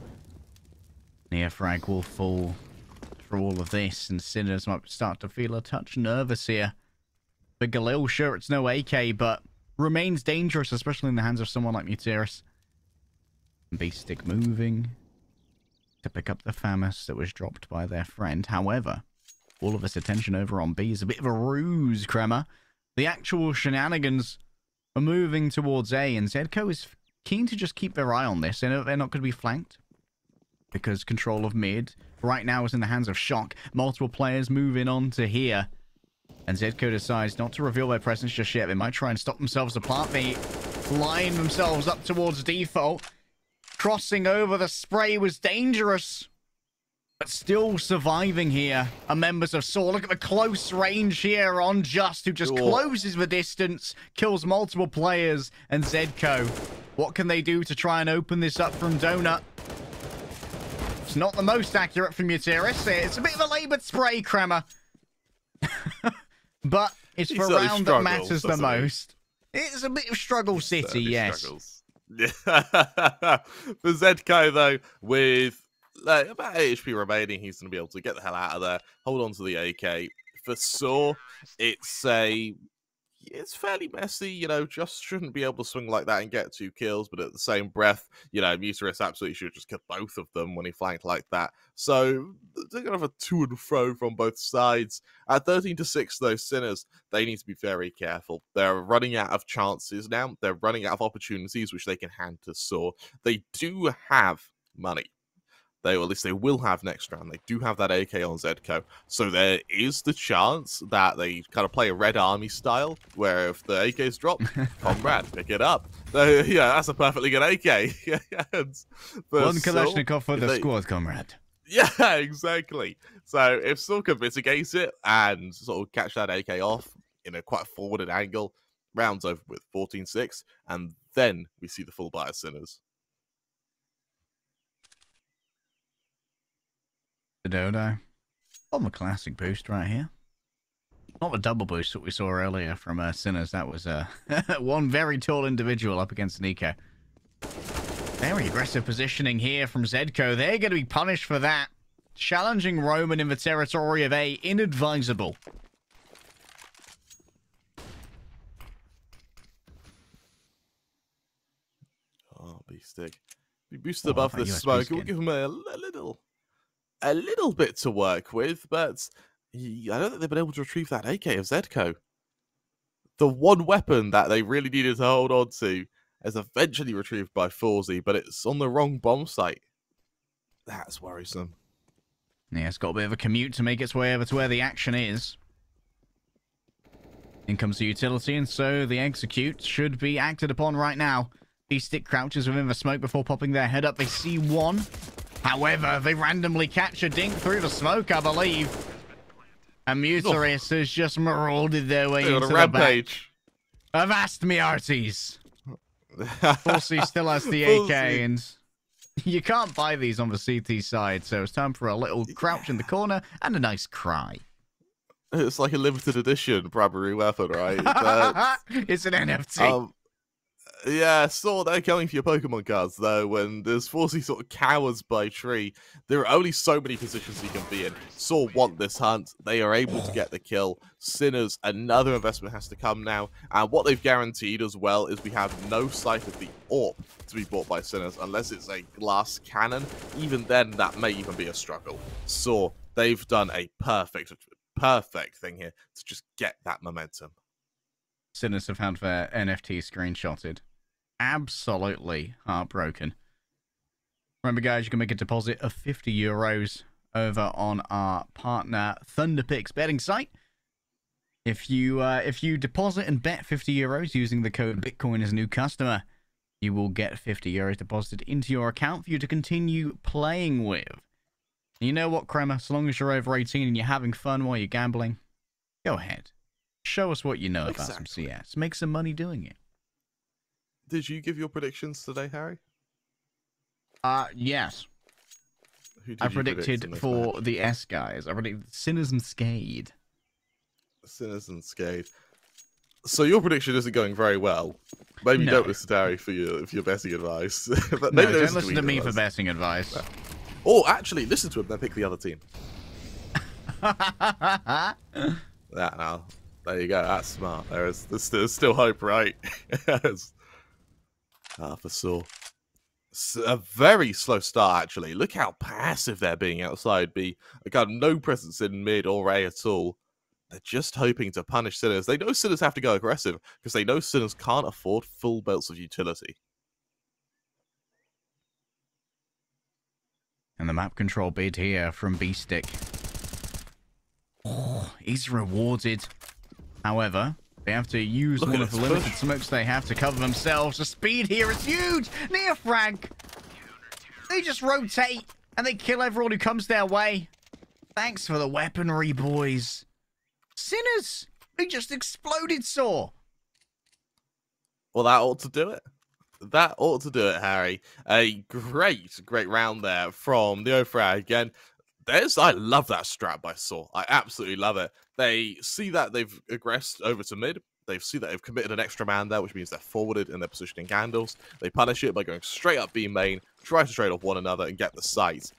Neofrag will fall all of this, and Sinners might start to feel a touch nervous here. But Galil, sure, it's no AK, but remains dangerous, especially in the hands of someone like Mutiris. Beastik moving to pick up the FAMAS that was dropped by their friend. However, all of this attention over on B is a bit of a ruse, Kremer. The actual shenanigans are moving towards A, and Zedko is keen to just keep their eye on this. They're not going to be flanked because control of mid right now is in the hands of Shock. Multiple players moving on to here. And Zedko decides not to reveal their presence just yet. They might try and stop themselves apart. They line themselves up towards default. Crossing over the spray was dangerous. But still surviving here are members of Saw. Look at the close range here on Just, who just closes the distance, kills multiple players, and Zedko. What can they do to try and open this up from Donut? Not the most accurate from your Mutiris. It's a bit of a laboured spray, Kremer. *laughs* but it's for a round that matters the most. It's a bit of struggle city, yes. *laughs* for Zedko, though, with like, about 8 HP remaining, he's going to be able to get the hell out of there, hold on to the AK. For Saw, it's a it's fairly messy, you know, just shouldn't be able to swing like that and get two kills, but at the same breath, you know, Mutiris absolutely should just kill both of them when he flanked like that. So they're kind of a to and fro from both sides. At 13 to 6, those Sinners, they need to be very careful. They're running out of chances now. They're running out of opportunities which they can hand to Saw. They do have money they or at least they will have next round. They do have that AK on Zedko, so there is the chance that they kind of play a Red Army style, where if the AK is dropped, *laughs* comrade, pick it up. So, yeah, that's a perfectly good AK. *laughs* One Kalashnikov for the they, squad, comrade. *laughs* Yeah, exactly. So if Saul can mitigate it and sort of catch that AK off in a quite forwarded angle, rounds over with 14-6, and then we see the full bias Sinners. The Dodo. On the classic boost right here. Not the double boost that we saw earlier from uh, Sinners. That was uh, *laughs* one very tall individual up against Nico. Very aggressive positioning here from Zedko. They're going to be punished for that. Challenging Roman in the territory of A. Inadvisable. Oh. Be boosted oh, above the smoke. We'll give him a, a little a little bit to work with, but I don't think they've been able to retrieve that AK of Zedko. The one weapon that they really needed to hold on to is eventually retrieved by Forsyy, but it's on the wrong bomb site. That's worrisome. Yeah, it's got a bit of a commute to make its way over to where the action is. In comes the utility, and so the execute should be acted upon right now. These stick crouches within the smoke before popping their head up. They see one. However, they randomly catch a dink through the smoke, I believe. And Mutiris oh. has just marauded their way into the rampage. back. Avast me, Arties. Forsyy still has the AK, and you can't buy these on the CT side, so it's time for a little crouch in the corner and a nice cry. It's like a limited edition Bradbury weapon, right? *laughs* it's an NFT. Um, yeah, saw they're going for your Pokemon cards though. When there's Forsyy sort of cowers by tree, there are only so many positions you can be in. Saw want this hunt. They are able to get the kill. Sinners, another investment has to come now. And what they've guaranteed as well is we have no sight of the AWP to be bought by Sinners unless it's a glass cannon. Even then, that may even be a struggle. Saw they've done a perfect, perfect thing here to just get that momentum. Sinners have had their NFT screenshotted absolutely heartbroken. Remember, guys, you can make a deposit of 50 euros over on our partner Thunderpick's betting site. If you uh, if you deposit and bet 50 euros using the code Bitcoin as a new customer, you will get 50 euros deposited into your account for you to continue playing with. You know what, Kremer? So long as you're over 18 and you're having fun while you're gambling, go ahead. Show us what you know exactly. about some CS. Make some money doing it did you give your predictions today, Harry? Uh, yes. I predicted predict for match? the S guys. I predicted Sinners and Skade. Sinners and Skade. So your prediction isn't going very well. Maybe no. don't listen to Harry for your for your betting advice. *laughs* but no, don't listen, listen to, me for betting advice. No. Or actually, listen to him, then pick the other team. *laughs* yeah, now there you go. That's smart. There is there's, there's still hope, right? *laughs* uh, for Saw. A very slow start, actually. Look how passive they're being outside B. They got no presence in mid or A at all. They're just hoping to punish Sinners. They know Sinners have to go aggressive because they know Sinners can't afford full belts of utility. And the map control bid here from Beastik. Oh, he's rewarded. However, they have to use Look one of the limited push. smokes they have to cover themselves. The speed here is huge. Neofrag. They just rotate and they kill everyone who comes their way. Thanks for the weaponry, boys. Sinners. They just exploded, Saw. Well, that ought to do it. That ought to do it, Harry. A great, great round there from the Ofrag. Again, there's I love that strat by Saw. I absolutely love it. They see that they've aggressed over to mid. They see that they've committed an extra man there, which means they're forwarded in their positioning handles. They punish it by going straight up B main, try to trade off one another and get the sight.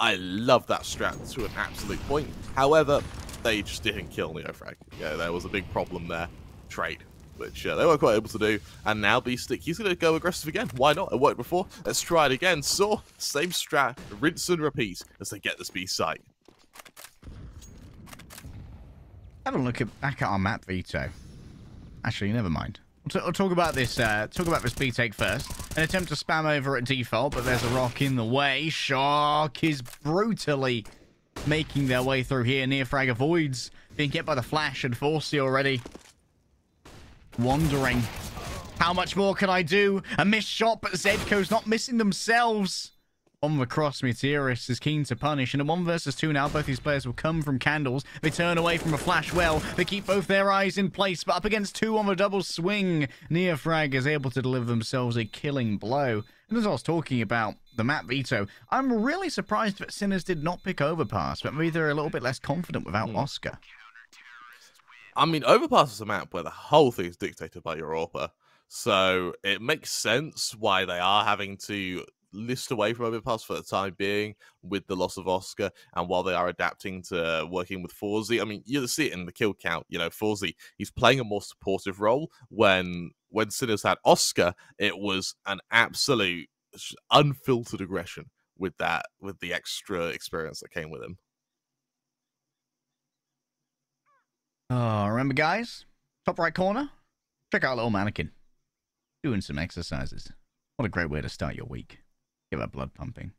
I love that strat to an absolute point. However, they just didn't kill Neofrag. Yeah, there was a big problem there. trade, which uh, they weren't quite able to do. And now Beastik, he's going to go aggressive again. Why not? It worked before. Let's try it again. Saw, same strat, rinse and repeat as they get this B site. Have a look at, back at our map, Vito. Actually, never mind. We'll, we'll talk about this. Uh, talk about this B take first. An attempt to spam over at default, but there's a rock in the way. Shark is brutally making their way through here. Neofrag avoids being hit by the flash and Forsyy already. Wandering. How much more can I do? A missed shot, but Zedko's not missing themselves. On the cross, Mutiris is keen to punish. And a one versus two now, both these players will come from candles. They turn away from a flash well. They keep both their eyes in place, but up against two on the double swing. Neofrag is able to deliver themselves a killing blow. And as I was talking about the map veto, I'm really surprised that Sinners did not pick Overpass, but maybe they're a little bit less confident without Hmm. Oscar. I mean, Overpass is a map where the whole thing is dictated by your Europa. So it makes sense why they are having to list away from Overpass for the time being with the loss of Oscar and while they are adapting to uh, working with Forsyy. I mean, you see it in the kill count. You know, Forsyy, he's playing a more supportive role when when Sinners had Oscar, it was an absolute unfiltered aggression with that with the extra experience that came with him. Oh, remember, guys? Top right corner? Check out little mannequin. Doing some exercises. What a great way to start your week. Get that blood pumping.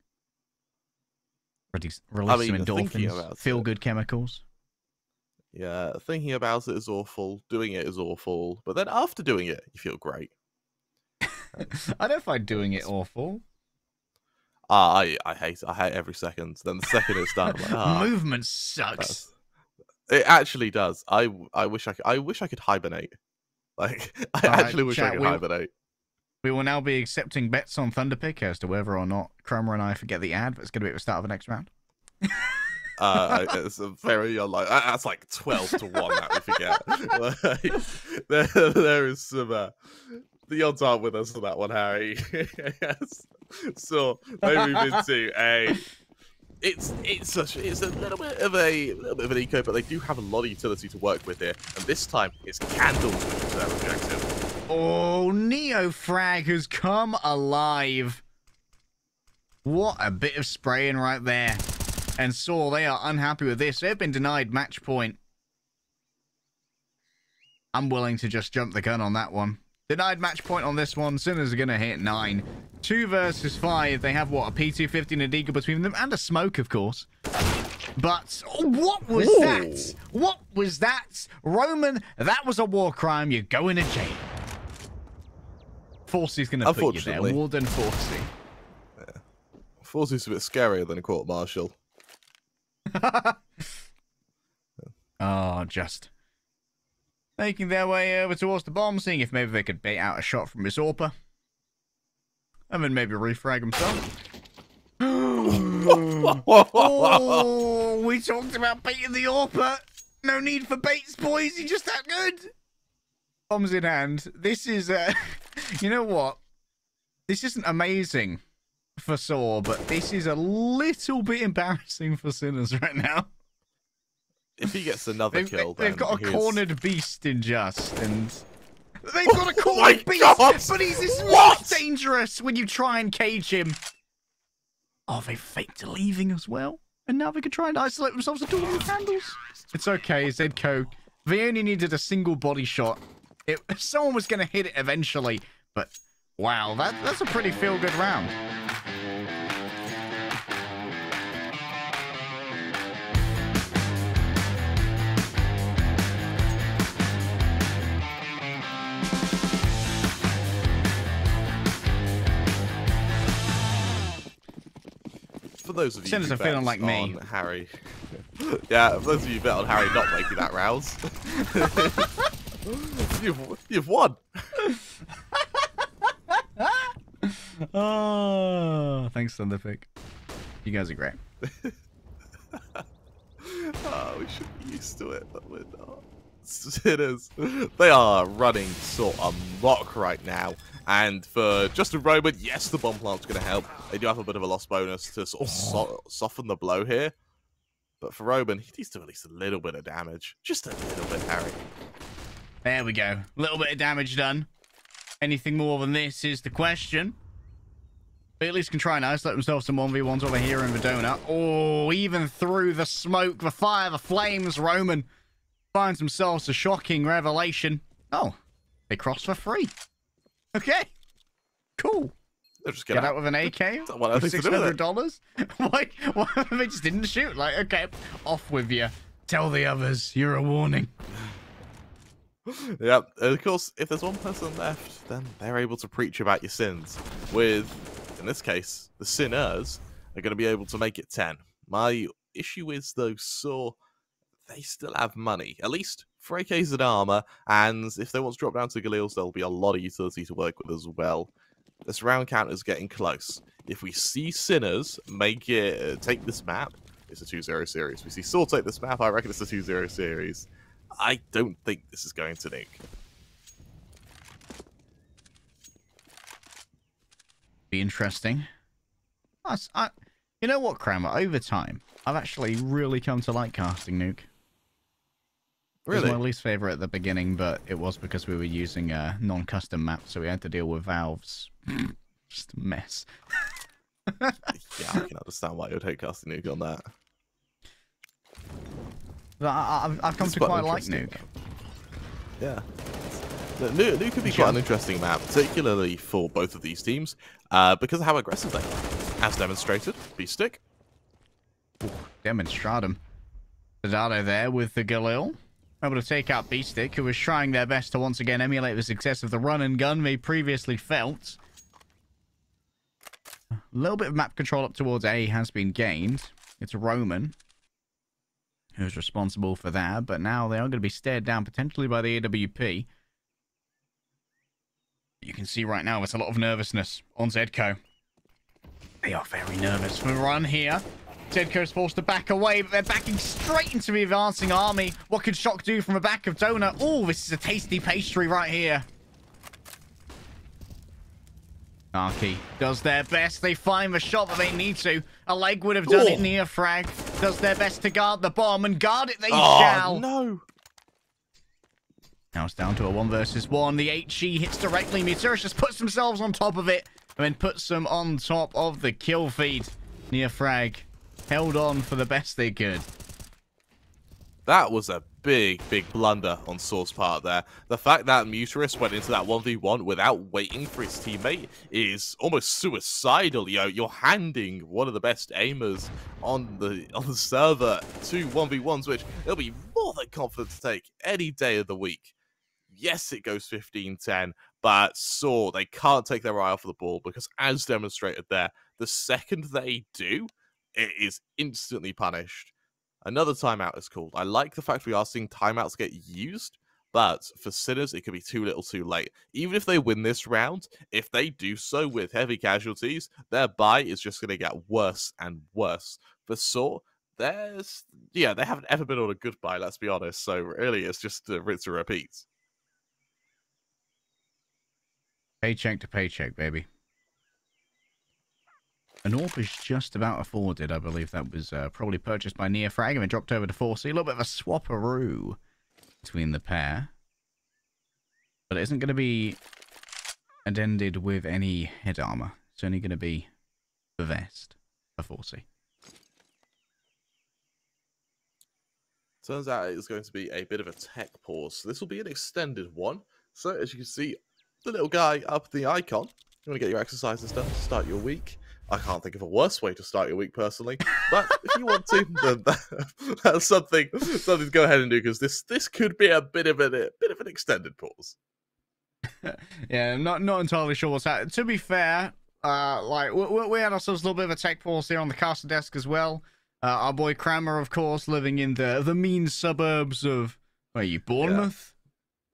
Release, release mean, some endorphins, feel good chemicals. Yeah, thinking about it is awful, doing it is awful, but then after doing it, you feel great. *laughs* I don't find doing it awful. Ah, I I hate I hate every second. Then the second it's done, I'm like, *laughs* ah, Movement sucks. it actually does. I I wish I could, I wish I could hibernate. Like *laughs* I Alright, actually wish I could we- hibernate. We will now be accepting bets on Thunderpick as to whether or not Kremer and I forget the ad that's going to be at the start of the next round. *laughs* Uh, it's a very unlike. uh, That's like twelve to one that we forget. *laughs* Like, there, there is some. Uh, the odds aren't with us on that one, Harry. yes. *laughs* So they move into a. It's it's such it's a little bit of a, little bit of an eco, but they do have a lot of utility to work with here, and this time it's candles their objective. Oh, Neofrag has come alive. What a bit of spraying right there. And Saw, they are unhappy with this. They've been denied match point. I'm willing to just jump the gun on that one. Denied match point on this one. Sinners are going to hit nine. Two versus five. They have, what, a P250 and a Deagle between them, and a smoke, of course. But oh, what was Ooh. that? What was that? Roman, that was a war crime. You're going to jail. Forsyy's going to put you there. Warden Forsyy. Forsyy's a bit scarier than a court martial. Oh, *laughs* just. Making their way over towards the bomb, seeing if maybe they could bait out a shot from his Orpa. And then maybe refrag himself. *gasps* oh, we talked about baiting the Orpa. No need for baits, boys. You're just that good. Bombs in hand. This is, uh, *laughs* you know what? This isn't amazing for Saw, but this is a little bit embarrassing for Sinners right now. if he gets another They've, kill, they've got a he's- cornered beast in Just, and they've got a *laughs* Oh cornered beast, God! but he's this What? dangerous when you try and cage him. Oh, they faked leaving as well, and now they can try and isolate themselves to all the candles. It's okay, Zedko. They only needed a single body shot. It, *laughs* someone was going to hit it eventually, but wow, that, that's a pretty feel-good round. For those of you who bet like me. on Harry, *laughs* yeah, for those of you who bet on Harry not making that round, *laughs* *laughs* you've you've won. *laughs* Oh, thanks, Thunderpick. You guys are great. *laughs* Oh, we should be used to it, but we're not. Sinners, they are running sort of mock right now. And for Justin Roman, yes, the bomb plant's going to help. They do have a bit of a loss bonus to sort of so- soften the blow here. But for Roman, he needs to at least a little bit of damage. Just a little bit, Harry. There we go. A little bit of damage done. Anything more than this is the question. But at least can try and isolate themselves some 1v1s over here in Verdona. Oh, even through the smoke, the fire, the flames, Roman finds themselves a shocking revelation. Oh, they cross for free. Okay. Cool. They'll just Get, get, out with an AK? What else With to do $600? Why, why they just didn't shoot? Like, okay, off with you. Tell the others, you're a warning. *laughs* Yep. And of course, if there's one person left, then they're able to preach about your sins. With, in this case, the sinners are going to be able to make it 10. My issue is, though, Saw, they still have money, at least for AKs and armor. And if they want to drop down to Galils, there'll be a lot of utility to work with as well. This round count is getting close. If we see sinners make it uh, take this map, it's a 2-0 series. We see Saw take this map, I reckon it's a 2-0 series. I don't think this is going to nuke. Be interesting. That's, I, you know what, Kremer? Over time, I've actually really come to like casting Nuke. It was my least favorite at the beginning, but it was because we were using a non-custom map, so we had to deal with valves. *laughs* Just a mess. yeah, I can understand why you'd hate casting nuke on that. But I, I've, I've come It's to quite quite like interesting Nuke. Yeah. No, Nuke, Nuke could be quite an interesting map, particularly for both of these teams, uh, because of how aggressive they are. As demonstrated, Beastik. Demonstratum. Dodado there with the Galil. Able to take out Beastik, who was trying their best to once again emulate the success of the run and gun they previously felt. A little bit of map control up towards A has been gained. It's Roman who's responsible for that, but now they are going to be stared down potentially by the AWP. You can see right now there's a lot of nervousness on Zedko. They are very nervous for a run here. Zedko's forced to back away, but they're backing straight into the advancing army. What could Shock do from the back of Donut? Oh, this is a tasty pastry right here. Arki does their best. They find the shot that they need to. A leg would have done it Oh. Neofrag. Does their best to guard the bomb, and guard it they Oh, shall. no! Now it's down to a one versus one. The HE hits directly. Mutiris just puts themselves on top of it and then puts them on top of the kill feed. Neofrag held on for the best they could. That was a big, big blunder on Saw's part there. The fact that Mutiris went into that 1v1 without waiting for his teammate is almost suicidal. Yo, you're handing one of the best aimers on the *laughs* on the server to 1v1s, which they'll be more than confident to take any day of the week. Yes, it goes 15-10, but Saw, they can't take their eye off the ball because as demonstrated there, the second they do, it is instantly punished. Another timeout is called. I like the fact we are seeing timeouts get used, but for Sinners, it could be too little too late. Even if they win this round, if they do so with heavy casualties, their buy is just going to get worse and worse. For Saw, there's, yeah, they haven't ever been on a good buy, let's be honest. So really, it's just a rinse and repeat. Paycheck to paycheck, baby. An AWP is just about afforded. I believe that was uh, probably purchased by Neofrag and dropped over to Forsyy. A little bit of a swapperoo between the pair. But it isn't going to be addended with any head armor. It's only going to be the vest for Forsyy. Turns out it's going to be a bit of a tech pause. So this will be an extended one. So as you can see, the little guy up the icon. You want to get your exercises done, to start your week. I can't think of a worse way to start your week personally, but if you want to, *laughs* then that, that's something something to go ahead and do because this this could be a bit of a, a bit of an extended pause. *laughs* yeah, I'm not not entirely sure what's happening. To be fair, uh, like we, we had ourselves a little bit of a tech pause here on the caster desk as well. Uh, our boy Kremer, of course, living in the the mean suburbs of where are you Bournemouth?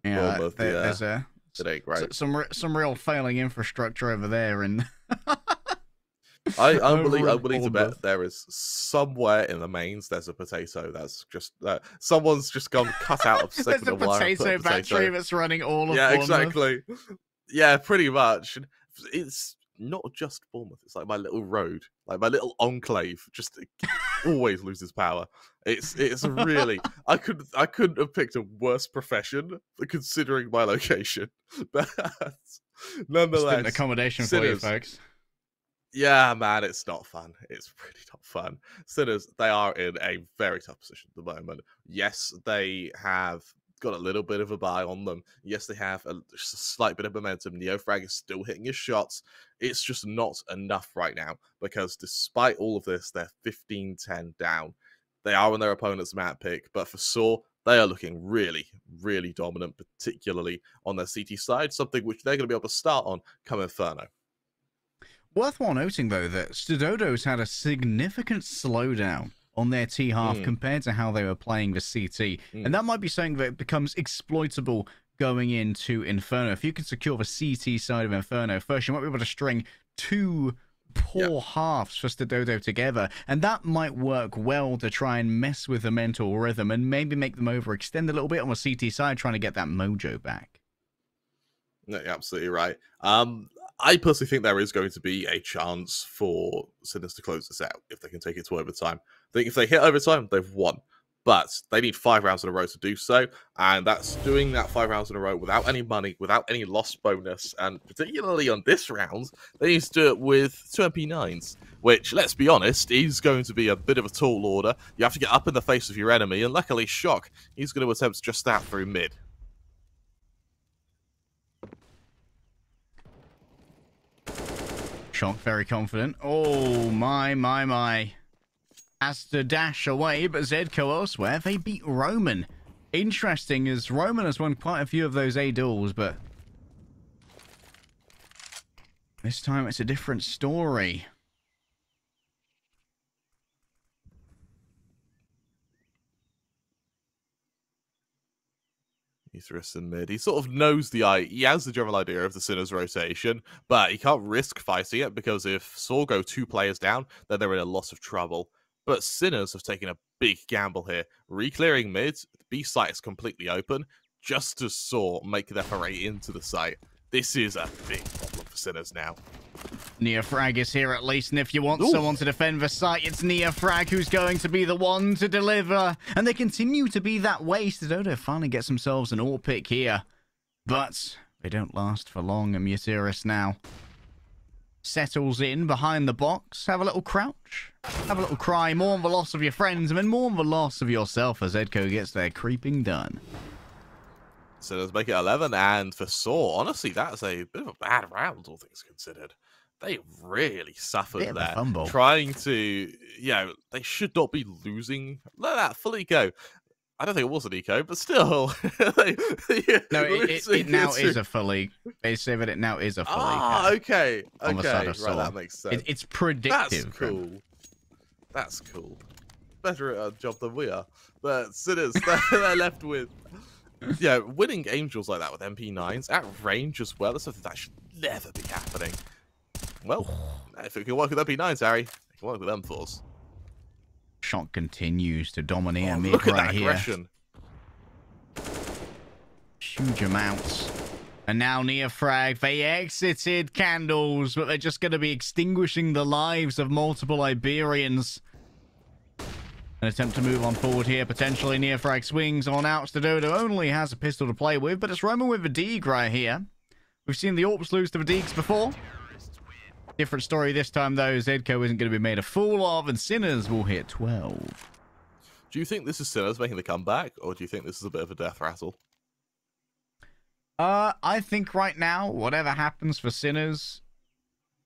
Yeah, Bournemouth, there- yeah. there's a great. s- some some real failing infrastructure over there, and *laughs* I, I'm, willing, I'm willing to bet there is somewhere in the mains there's a potato that's just uh, someone's just gone cut out of *laughs* there's second a of wire and potato battery that's running all of yeah, Bournemouth. exactly. Yeah, pretty much. It's not just Bournemouth. It's like my little road, like my little enclave, just always loses power. It's it's really *laughs* I could I couldn't have picked a worse profession considering my location. *laughs* But nonetheless, accommodation for you Sinners. folks. Yeah, man, it's not fun. It's *laughs* really not fun. Sinners, they are in a very tough position at the moment. Yes, they have got a little bit of a buy on them. Yes, they have a, a slight bit of momentum. Neofrag is still hitting his shots. It's just not enough right now because despite all of this, they're 15 10 down. They are on their opponent's map pick, but for Saw, they are looking really, really dominant, particularly on their CT side, something which they're going to be able to start on come Inferno. Worthwhile noting, though, that Stadodo's had a significant slowdown on their T half Mm. compared to how they were playing the CT. Mm. And that might be something that becomes exploitable going into Inferno. If you can secure the CT side of Inferno first, you might be able to string two poor halves for Stadodo together. And that might work well to try and mess with the mental rhythm and maybe make them overextend a little bit on the CT side, trying to get that mojo back. No, you're absolutely right. Um, I personally think there is going to be a chance for Sinners to close this out if they can take it to overtime. I think if they hit overtime, they've won. But they need five rounds in a row to do so, and that's doing that five rounds in a row without any money, without any loss bonus, and particularly on this round, they need to do it with two MP9s, which, let's be honest, is going to be a bit of a tall order. You have to get up in the face of your enemy, and luckily, Shock, he's going to attempt just that through mid. Shock, very confident. Oh, my, my, my. Has to dash away, but Zedko elsewhere. They beat Roman. Interesting, as Roman has won quite a few of those A duels, but... This time it's a different story. Euthyrus in mid. He sort of knows the eye. He has the general idea of the Sinners rotation, but he can't risk fighting it because if Saw go two players down, then they're in a lot of trouble. But Sinners have taken a big gamble here, re-clearing mid. The B site is completely open, just to Saw make their foray into the site. This is a big for Sinners now. Neofrag is here at least, and if you want Ooh. someone to defend the site, it's Neofrag who's going to be the one to deliver. And they continue to be that way. Stadodo finally gets themselves an all pick here. But they don't last for long, and Mutiris now settles in behind the box. Have a little crouch. Have a little cry. Mourn the loss of your friends, and then mourn the loss of yourself as Edco gets their creeping done. Sinners make it 11, and for Saw, honestly, that's a bit of a bad round, all things considered. They really suffered Bit there. fumble. Trying to, you know, they should not be losing. Let that fully go. I don't think it was an eco, but still. *laughs* they, yeah, No, it, it, it now to- is a fully. They say that it now is a fully. Ah, okay. on the Okay. side Right, of Saw. that makes sense. It, it's predictive. That's cool. That's cool. Better at a job than we are. But Sinners, *laughs* they're, they're left with. *laughs* Yeah, winning angels like that with MP9s at range as well is something that should never be happening. Well, *sighs* if it can work with MP9s, Harry, it can work with M4s. Shock continues to dominate Oh, mid right that here. aggression. Huge amounts. And now Neofrag, they exited candles, but they're just going to be extinguishing the lives of multiple Iberians. An attempt to move on forward here. Potentially Neofrag swings on out. Stadodo only has a pistol to play with, but it's Roman with Deeg right here. We've seen the Orps lose to the Deegs before. Different story this time, though. Zedko isn't going to be made a fool of, and Sinners will hit 12. Do you think this is Sinners making the comeback, or do you think this is a bit of a death rattle? Uh, I think right now, whatever happens for Sinners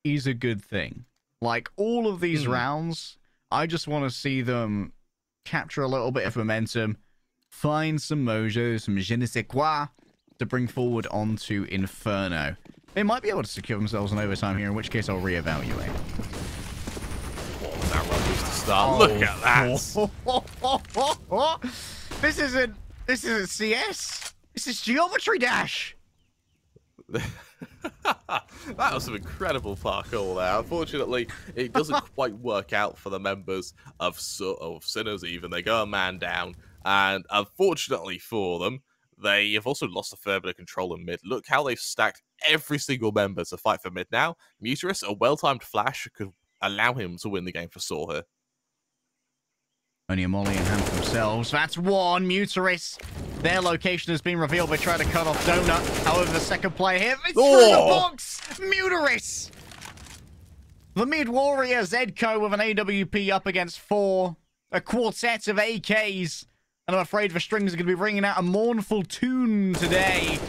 is a good thing. Like all of these Hmm. rounds, I just want to see them capture a little bit of momentum, find some mojo, some je ne sais quoi to bring forward onto Inferno. They might be able to secure themselves an overtime here, in which case I'll reevaluate. Oh, that run was to start. Oh. Look at that. *laughs* this isn't. This isn't CS. This is Geometry Dash. *laughs* *laughs* that was some incredible parkour there. Unfortunately, it doesn't *laughs* quite work out for the members of so- of Sinners. Even they go a man down, and unfortunately for them, they have also lost a fair bit of control in mid. Look how they've stacked every single member to fight for mid now. Mutiris, a well-timed flash could allow him to win the game for Saw here. Only a Molly in hand for themselves. That's one. Mutiris. Their location has been revealed. They try to cut off Donut. However, the second player here. It's Oh. through the oh. box. Mutiris! The mid warrior Zedko with an AWP up against four. A quartet of AKs. And I'm afraid the strings are going to be ringing out a mournful tune today.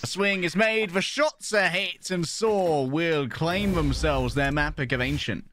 A swing is made, the shots are hit, and Saw will claim themselves their map of Ancient.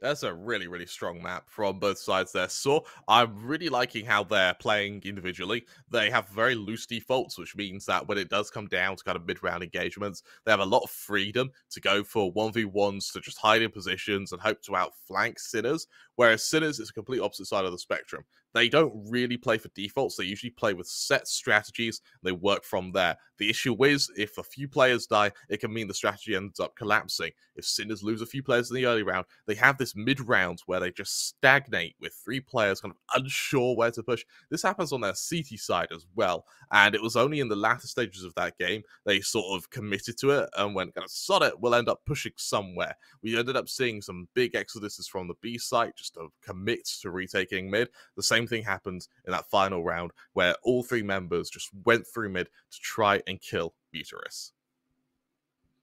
That's a really, really strong map from both sides there. So I'm really liking how they're playing individually. They have very loose defaults, which means that when it does come down to kind of mid-round engagements, they have a lot of freedom to go for 1v1s to just hide in positions and hope to outflank Sinners. Whereas Sinners is a complete opposite side of the spectrum. They don't really play for defaults. They usually play with set strategies. They work from there. The issue is, if a few players die, it can mean the strategy ends up collapsing. If Sinners lose a few players in the early round, they have this mid round where they just stagnate with three players kind of unsure where to push. This happens on their CT side as well. And it was only in the latter stages of that game they sort of committed to it and went, kind of sod it, we'll end up pushing somewhere. We ended up seeing some big exoduses from the B site just to commit to retaking mid. The same thing happened in that final round where all three members just went through mid to try and kill Mutiris.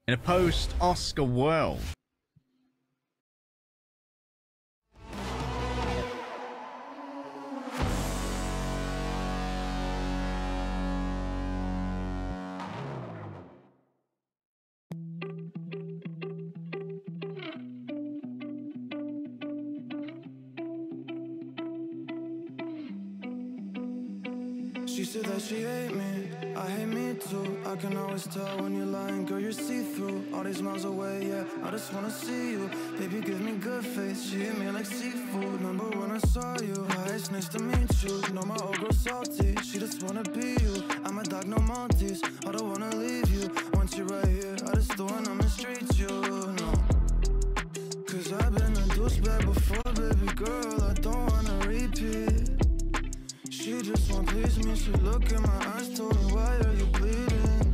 In a post Oscar world, She hate me, I hate me too. I can always tell when you're lying, girl, you're see-through. All these miles away, yeah, I just wanna see you. Baby, give me good face, she hit me like seafood. Remember when I saw you? Hi, it's nice to meet you. Know my old girl salty, she just wanna be you. I'm a dog, no Maltese, I don't wanna leave you. Once you're right here, I just don't wanna mistreat you, no. Cause I've been a douchebag before, baby girl, just won't please me She look in my eyes, tell me why are you bleeding?